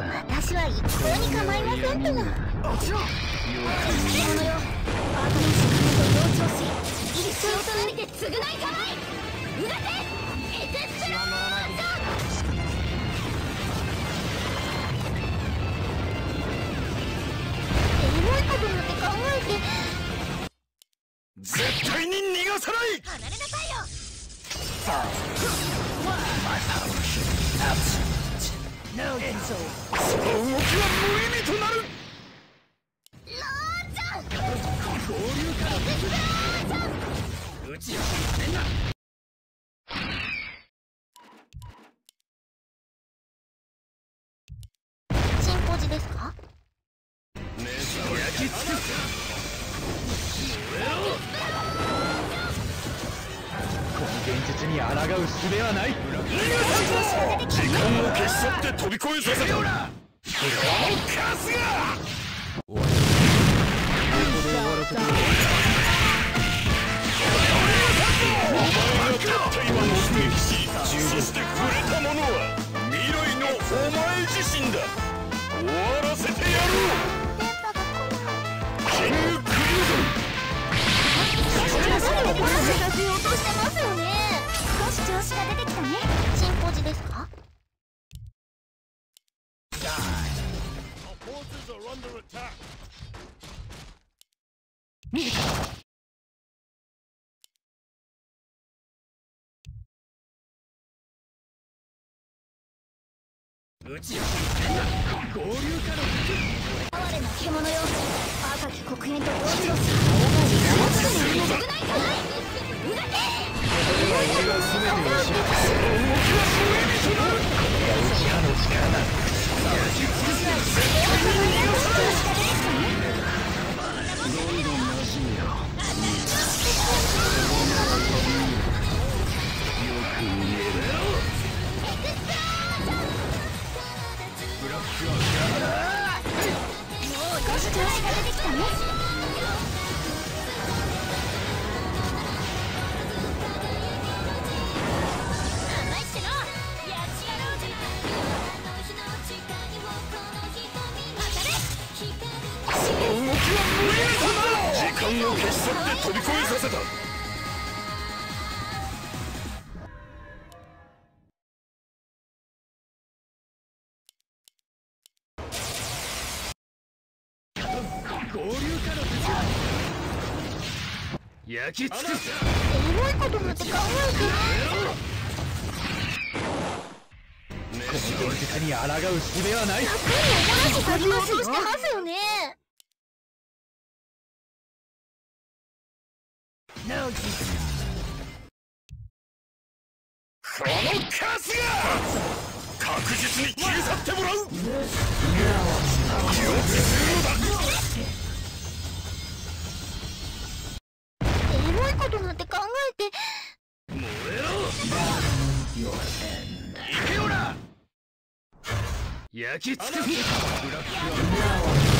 F: 私は一向に構いませんとももちろんよ。アートのと同調し一生となりて償いたまいうがてエクスプローとなんて考えて。
H: 絶対に逃がさない！
F: 離れなさいよ
H: 動きは無意味となる
F: ロージョン！合流からエクスプロージョン
H: うちはせんな
F: 進行時ですか
H: 焼き尽くす
L: 現実に抗う術はない。
H: 時間を消し去って飛び越えさせた。このカスがお前がた。った。今目撃しそして触れた。ものは未来のお前自身だ終わらせてやろう
F: 電波が来ない
H: キングクリ
F: 何でこんな生活を落としてますよね少しが出てきたね。進行時ですか？哀れな獣よ赤き黒煙と同調し一生となりて償いたまいうがて少し調子が出てきたね
H: 間を消し去って飛び越えさせた。焼き尽くす
F: エモいことなんて考えて
L: この現実に抗う術はない。
F: 楽に思わせてしてますよね
H: このカスが確実に消え去ってもらう気をするのだ
F: エモいことなんて考えて。
H: 行けよな焼き尽くす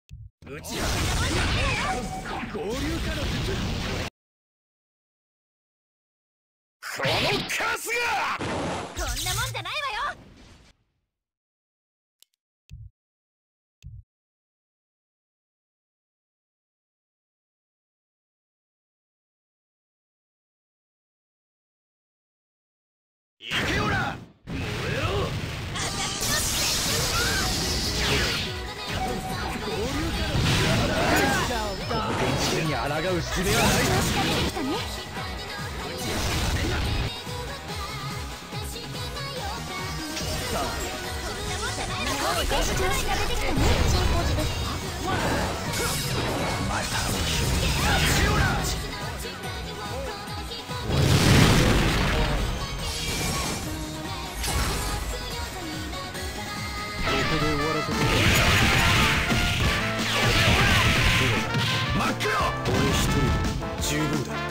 L: 打ち合合流の
Q: このが。
P: こんなもんじゃないわ
R: 俺一人十分だ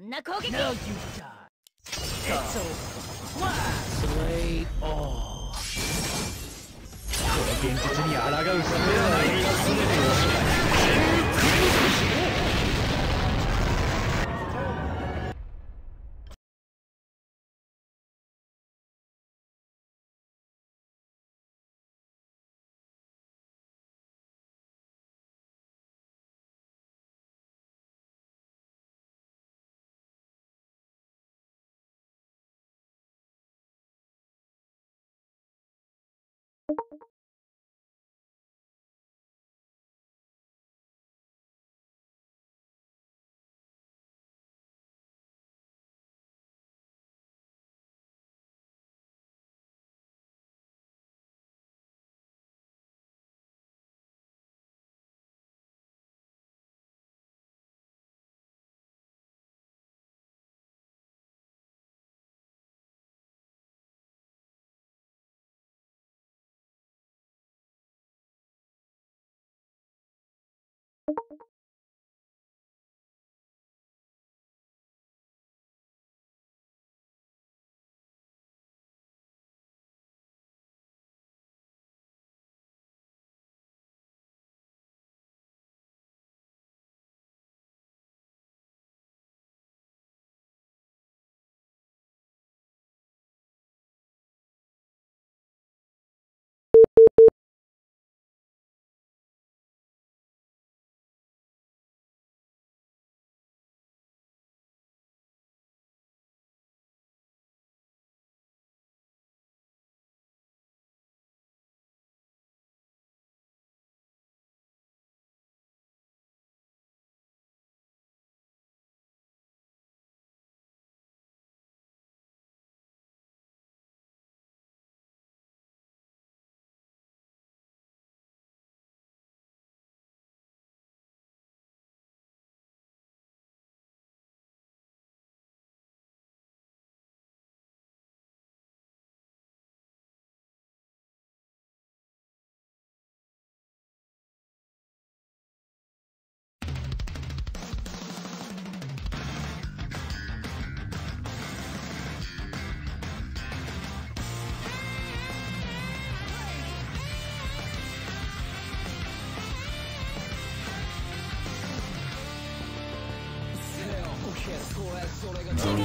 P: んな攻撃 Now you die It's over Slay all この
L: 現実に抗う術はない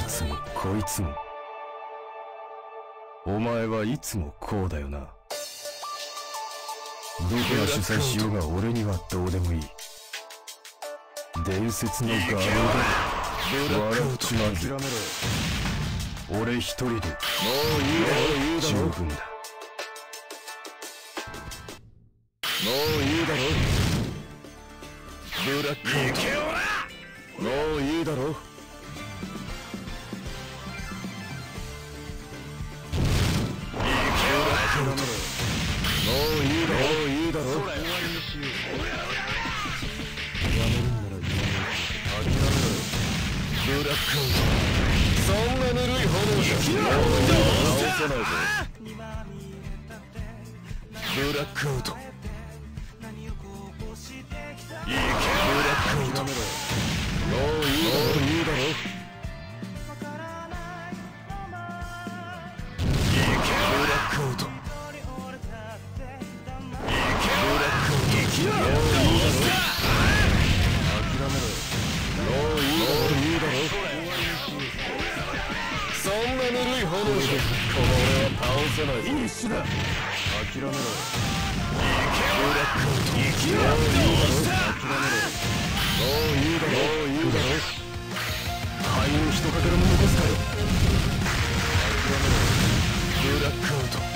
R: つもこいつも。
S: お前はいつもこうだよな。どこが主催しようが俺にはどうでもいい。伝説の画廊だ笑うちまう俺一人でもういいだ。ろう十分だもういいだろう。ブラックもういいだろう。もういいだろういいだろやめるんならやめろ諦めろブラックそんなぬるい炎じゃ倒せないぞブラックアウトいけブラックアウトもういいだろういいだろブラックアウト。そんなぬるい炎じゃこの俺は倒せない。いいしだ諦めろ。ブラックアウトもういいだろ。諦めろ。もういいだろもういいだろ肺に一かけらも残すかよ諦めろ。ブラックアウト。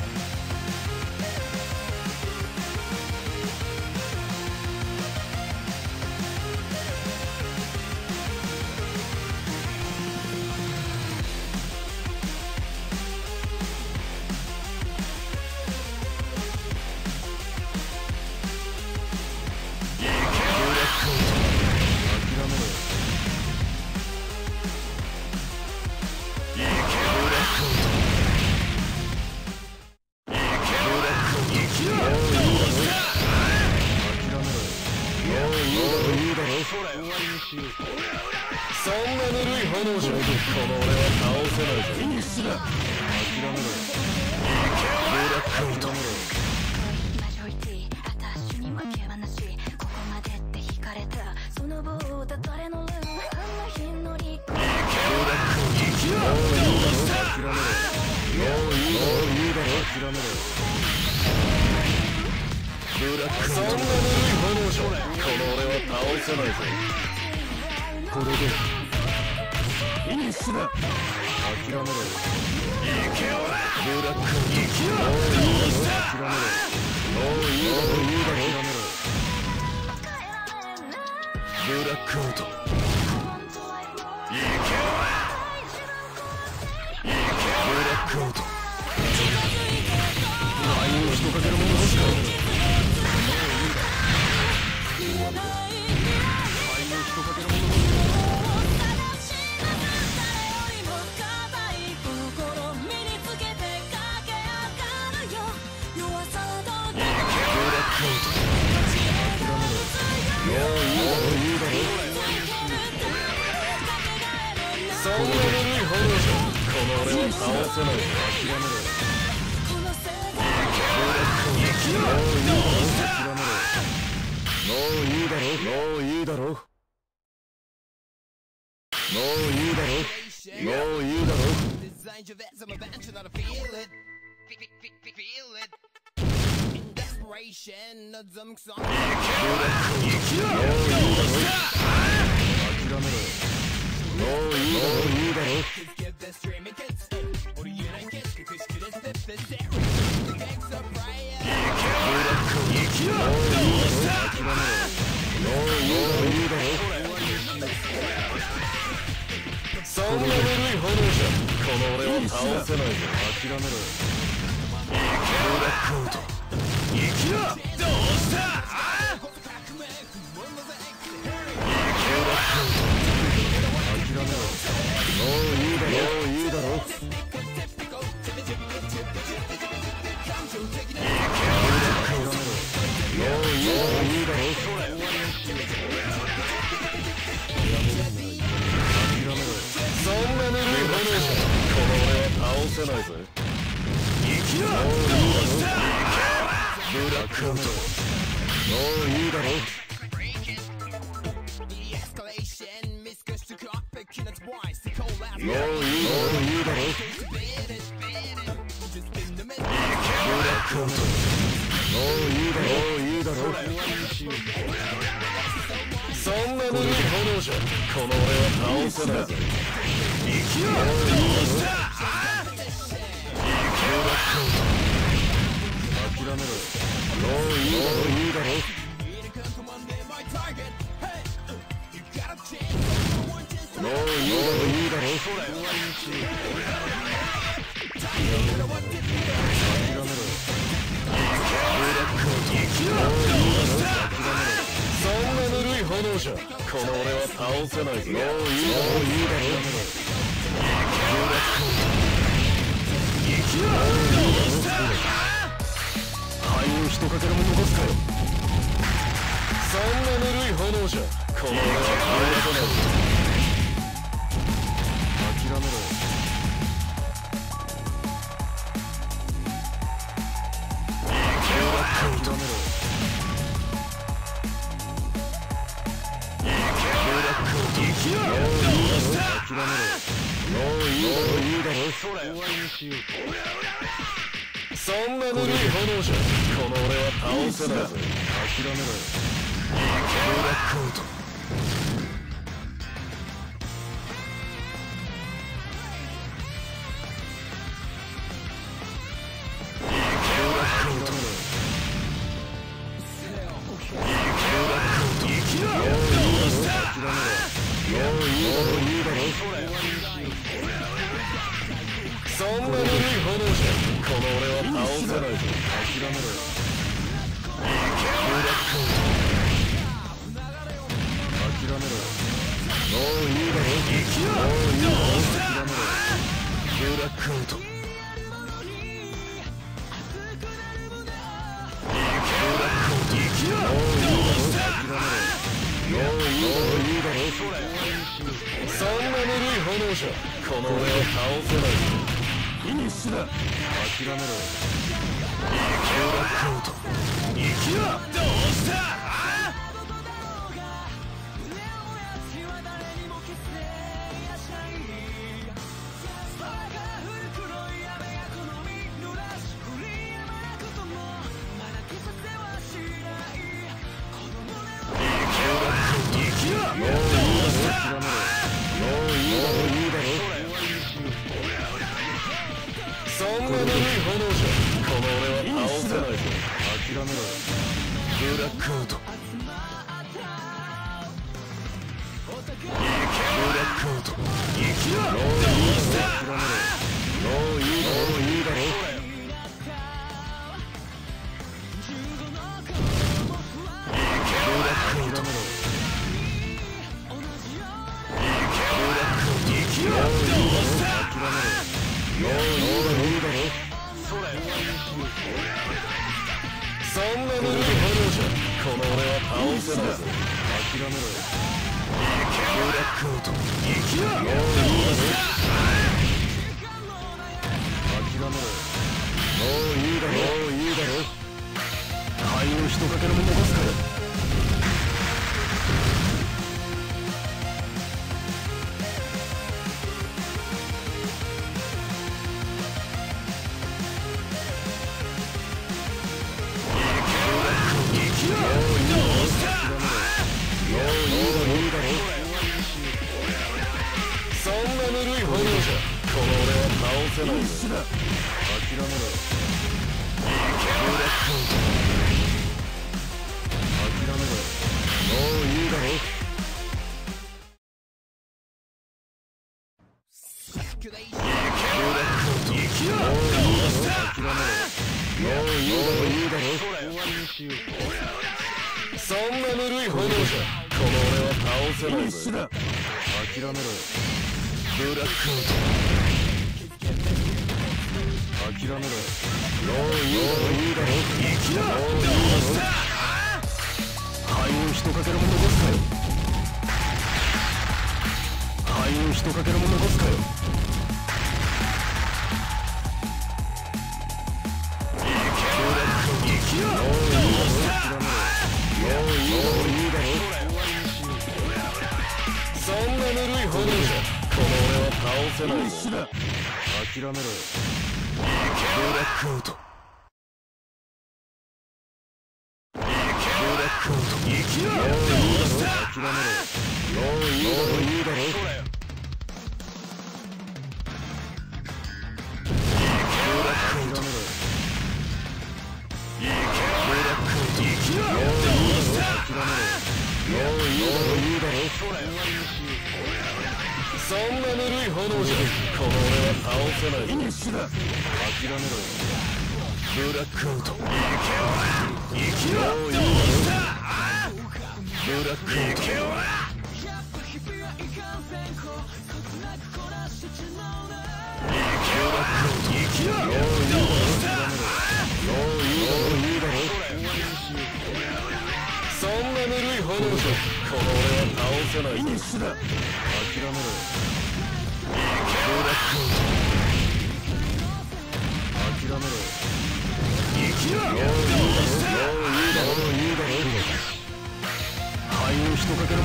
S: どこの俺を倒せないと諦めろもういいだろもういいだろもういいだろもういいだろもういいだろもういいだろ諦めろいいだろそんなぬる。い炎じゃこの俺を倒せないぞ諦めろブラックアウト行きなどうしたういいだろういいだろもういいだろいいだろそんなぬるい炎じゃこの俺は倒せないぜ。行きなもういいだろ。ブラックアウトもういいだろ。
T: The escalation, miscues to clock, but cannot
S: twice. ういいもういいだろ
T: Just
H: クアウトもう。いいだろもういいだろそんなぬるい炎じゃこの俺は倒せないぜ行きよどうした諦めろもういいだろいいだろもういいだろういいだろそんなぬるい炎じゃこの俺は倒せないぞもういいだろういいだろ行きよ肺を一かけらも残すかよそんなぬるい炎じゃ。この俺は倒せないぞもういいだろ諦めろもういいだろそんなぬるい炎じゃこの俺は倒せないぜ諦めろ。よブラックアウトブラックアウト諦めろ。もういいだろ。生きろ。もういいだろ。諦めろ。よブラックアウトブラックアウト生きろ。もういいだろ。諦めろ。もういいだろ。いいだろ。そんなぬるい炎じゃこの俺を倒せないフィニッシュだ諦めろ。行けよ。クアウト生きろどうしたラックアウト。ブラックアウト。生きろもういいだろうもういいだろ諦めろもういいだろそんなぬるい炎じゃこの俺は倒せないぞ諦めろ。よブラックアウト行きなもういいだろ。諦めろ。よもういいだろ。もういいだろ。灰を一かけらも残すからせない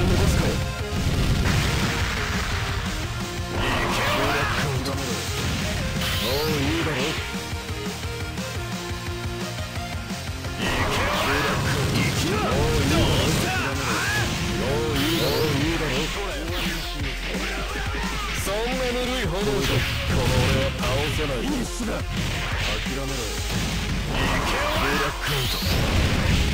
H: いんこの俺は倒せない。諦めろ。ブラックアウト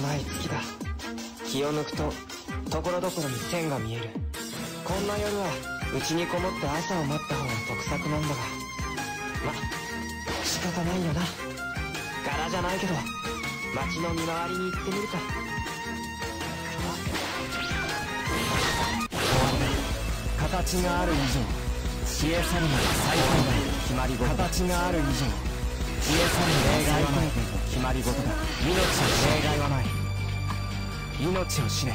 K: 月だ。気を抜くとところどころに線が見える。こんな夜はうちにこもって朝を待った方が得策なんだが。ま仕方ないよな。柄じゃないけど街の見回りに行ってみるか。形がある以上消え去るの最高だ。決まりご形がある以上。消え去る例外はない決まり事だ。命の例外はない。命を知れ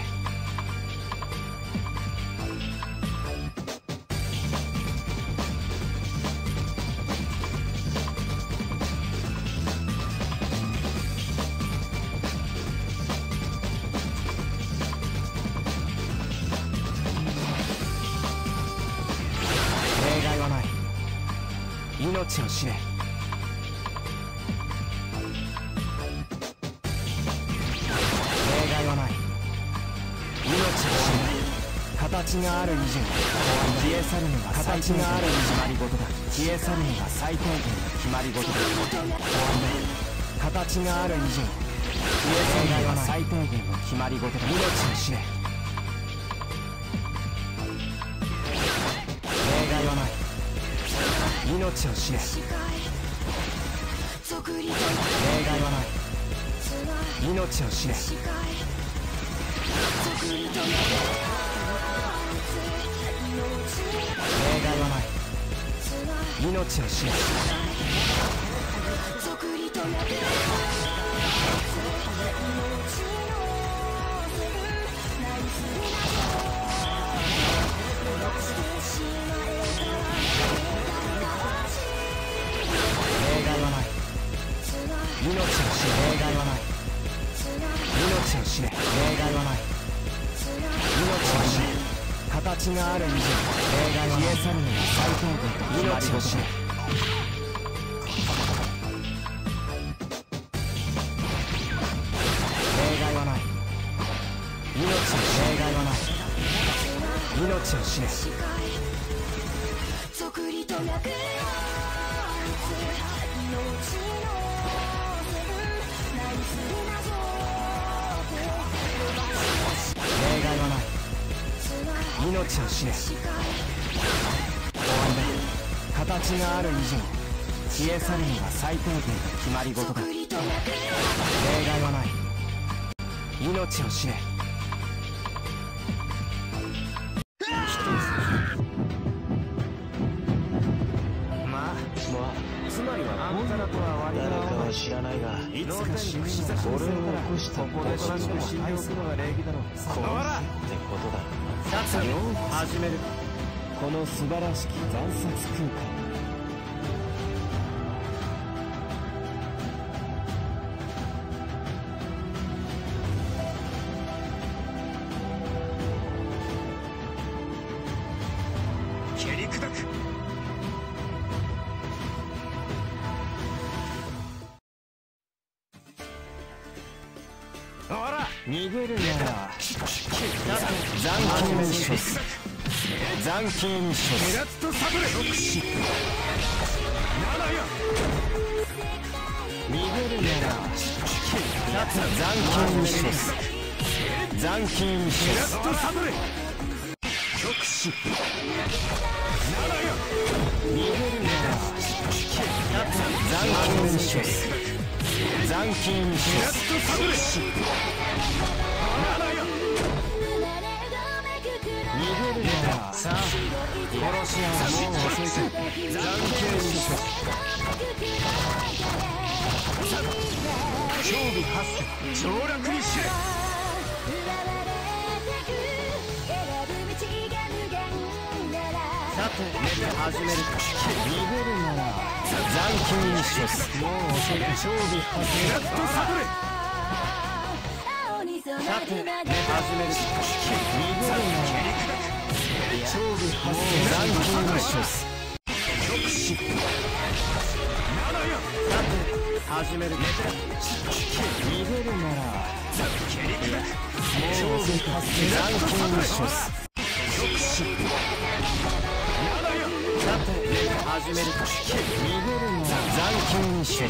K: 形がある以上消え去るのが最低限の決まり事だ命を知れ例外はない。命を知れ例外はない。命を知れ例外はない。命を知れ命を知れ例外はない。命を知れ例外はない。命を知れ形がある以上例外は消え去るのが最低限命を知れ命を知れ例外はない。命を知れ終わりだ形がある以上消え去るのが最低限の決まり事だ例外はない命を知れ死ぬ日差しを起こしたここで死んで死んでおくのが礼儀だろう。このってことだ。さよう始める。この素晴らしき残殺空間残金に処す
H: ラッとサブレ
K: 即死
H: 七や
K: 逃げるなら残金に処す残金に処す
H: とサブレ
K: 即死
H: 七や
K: 逃げるなら残金に処す残金に処
H: ラッ
K: す
H: とサブレ七や
K: さあ殺し合うもう遅いか残金に処す勝負発
H: 上洛にしれ
K: さて始めるか逃げるなら残金に処すもう遅いか勝負発
H: ラッとサブレ
K: さて始める。か逃げるなら勝負発残金に処す即死
H: 七や
K: さて始めるか逃げるなら。
H: 蹴り砕く
K: 勝負発残金に処す残金に処す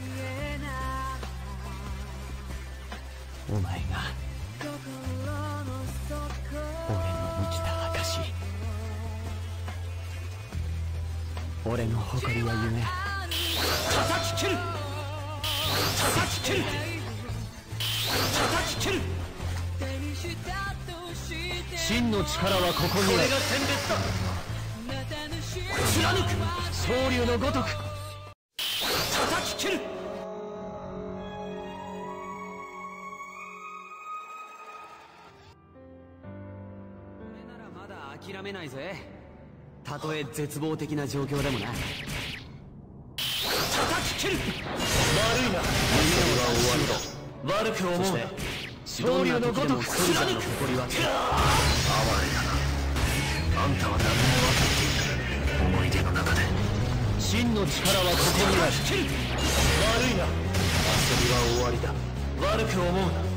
C: お前が俺の生きた証俺の誇りは夢。叩き切る。叩き切る。叩き切る。真の力はここに。あるこれが選別だ。貫く。総流のごとく。叩き切る諦めないぜ。たとえ絶望的な状況でもな。叩き切る。悪いな。夢は終わりだ悪く思うな。勝利のごとく貫く。誇りはあんたは何も分かっていない思い出の中で。真の力はここにある。悪いな。遊びは終わりだ。悪く思うな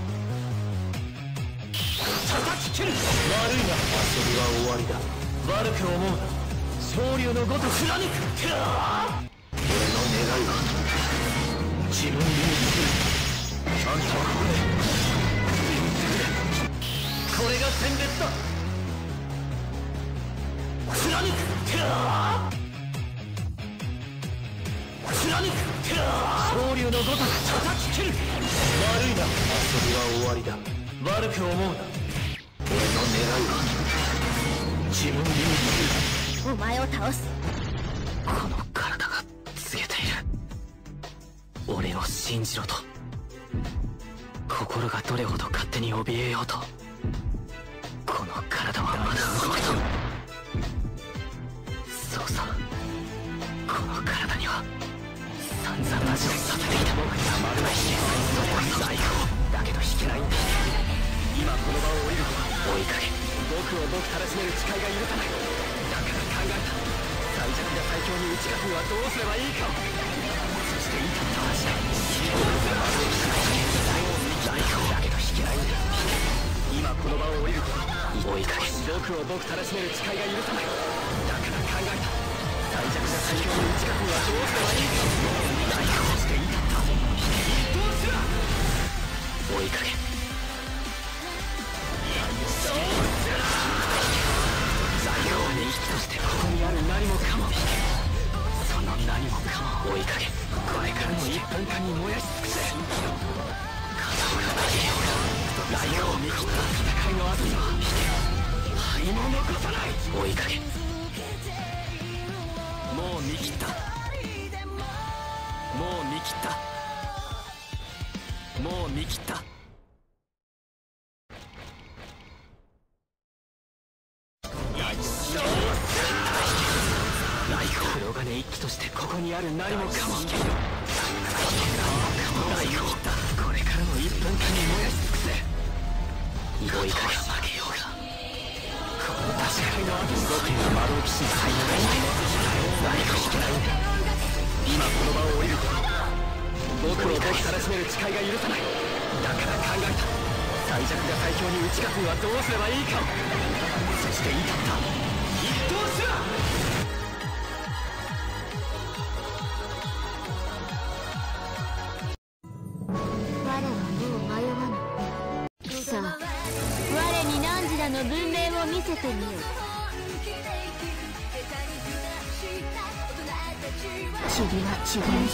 C: 叩き切る。悪いな。遊びは終わりだ。悪く思う。な昇竜のごとく貫く俺の願いは。自分に生きるあんたは。これこれが選別だ貫く貫く昇竜のごとく叩き切る悪いな遊びは。終わりだ悪く思うな。俺の願いは自分に
B: お前を倒す。
C: この体が告げている。俺を信じろと。心がどれほど勝手に怯えようと。この体はまだ動く。とそう。さこの体には散々な事をさせていた。ものがたまらない。し最高だけど引けないんだ。今この場を降りると追いかけ。僕を僕たらしめる誓いが許さない。だから考えた。最弱が最強に打ち勝つにはどうすればいいか。そして至った話だヒーローが丸をしない最高だけど引けないんだ今この場を降りると追いかけ。僕を僕たらしめる誓いが許さない。だから考えた。最弱が最強に打ち勝つにはどうすればいいか。最高して至ったどうすら追いかけ。かもその何もかも追いかけこれからの1分間に燃やし尽くせ片岡だけよライオンを見切った戦いの後には灰も残さない追いかけもう見切ったもう見切ったもう見切った。る何もかも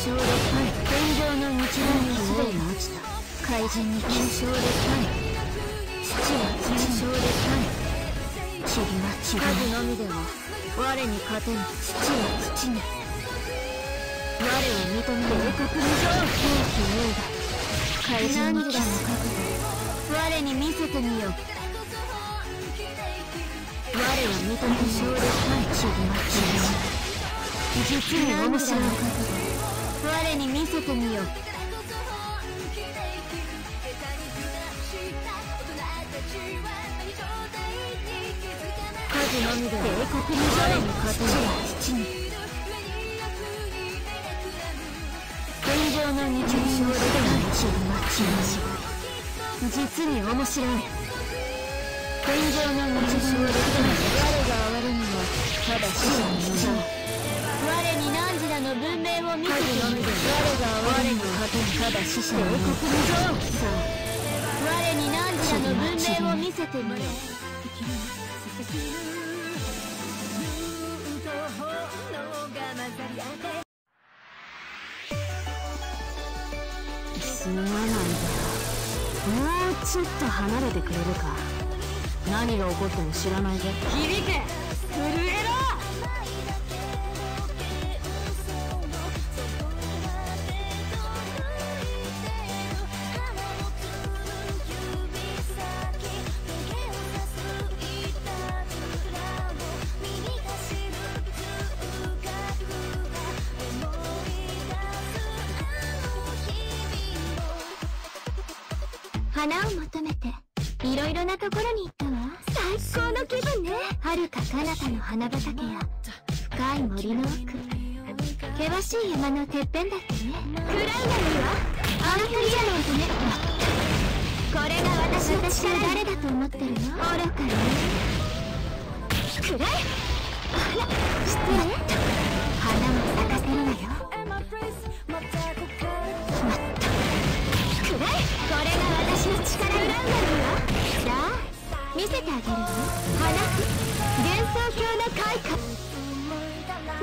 B: 地現象でパン天井の道のにすでに落ちた怪人に検証でパン。土は検証でパン。塵は塵のみでは我に勝てぬ土は土に我を認める帝国無常兵器映画怪人のキス我に見せてみよ我を認める勝利パン。チリは実に面白い我に見せてみよ数
D: のみで帝国に我に勝てない父に。天上の日常でない気が気がし実に面白い。天上の日常でない。我が哀れにはただ死者の
F: 我に汝らの文明を見せて
D: みで我が哀れに勝てただ死者の国にさ
F: 我に汝らの文明を見せてみよ
D: すまないもうちょっと離れてくれるか。何が起こっても知らないぜ。響け。震えろ。
F: 花を求めていろいろなところに行ったわ。最高の気分ね。遥か彼方の花畑や深い森の奥。険しい山のてっぺんだってね。クラウナにはアークリアの音ね。これが私私は誰だと思ってるの？愚かね。くらえあら失礼。私の力裏なのよさあ見せてあげる。わ花幻想郷の開花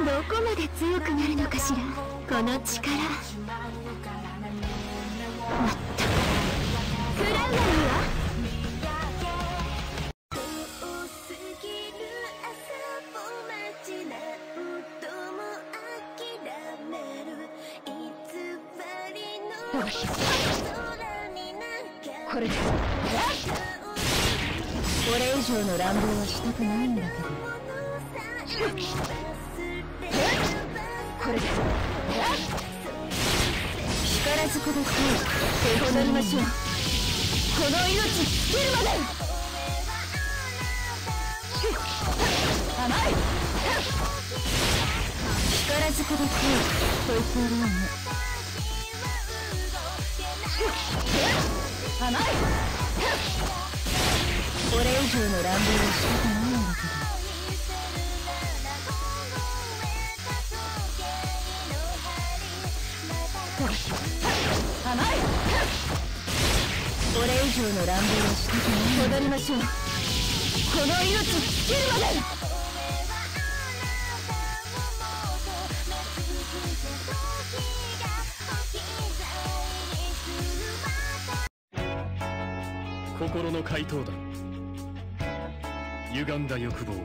F: どこまで強くなるのかしら？この力。まったく。らうな
D: 上の乱暴はしたくないんだけどこれ力ずくで手手ほどりましょうこの命尽きるまで甘い力ずくで手こいつやろうね甘い。これ以上の乱暴はしたくないんだけど甘いこれ以上の乱暴はしたくない戻りましょうこの命尽きるまで。
L: 心の怪盗団歪んだ欲望を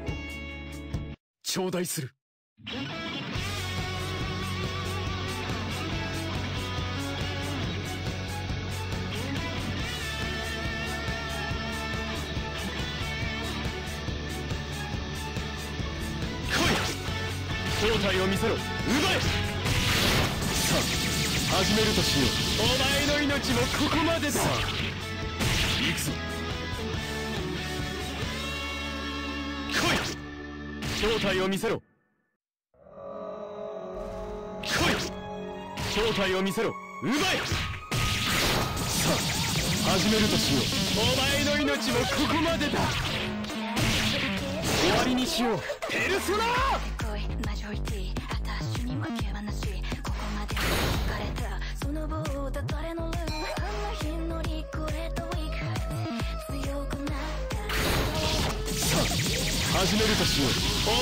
L: 頂戴する。来い!正体を見せろ。奪え!さあ始めるとしよう。お前の命もここまでだ。行くぞ。正体を見せろ。来い。正体を見せろ。奪え。さあ始めるとしよう。お前の命もここまでだ。終わりにしよう。ペルソナ
U: ここまで。疲れた。その棒だ誰のルーあんな日乗り越えた。
L: 始めるとしよう。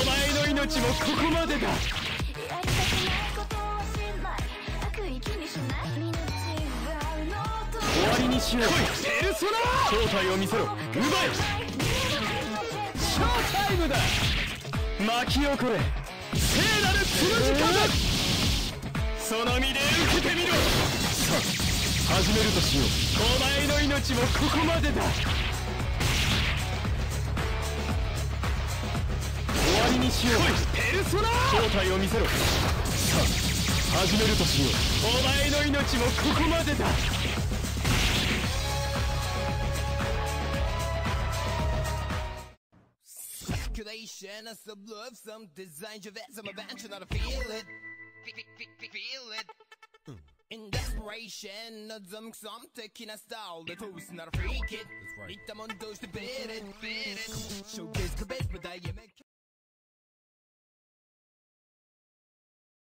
L: お前の命もここまでだ。
U: しない悪意気にしない命はのと
L: 終わりにしよう。ペルソナ正体を見せろ。奪え。ショータイムだ。巻き起これ。聖なるつむじ風その身で受けてみろ。さあ始めるとしよう。お前の命もここまでだ。終わりにしよう。ペルソナ正体を見せろ。さあ始めるとしよう。お前の命もここまでだ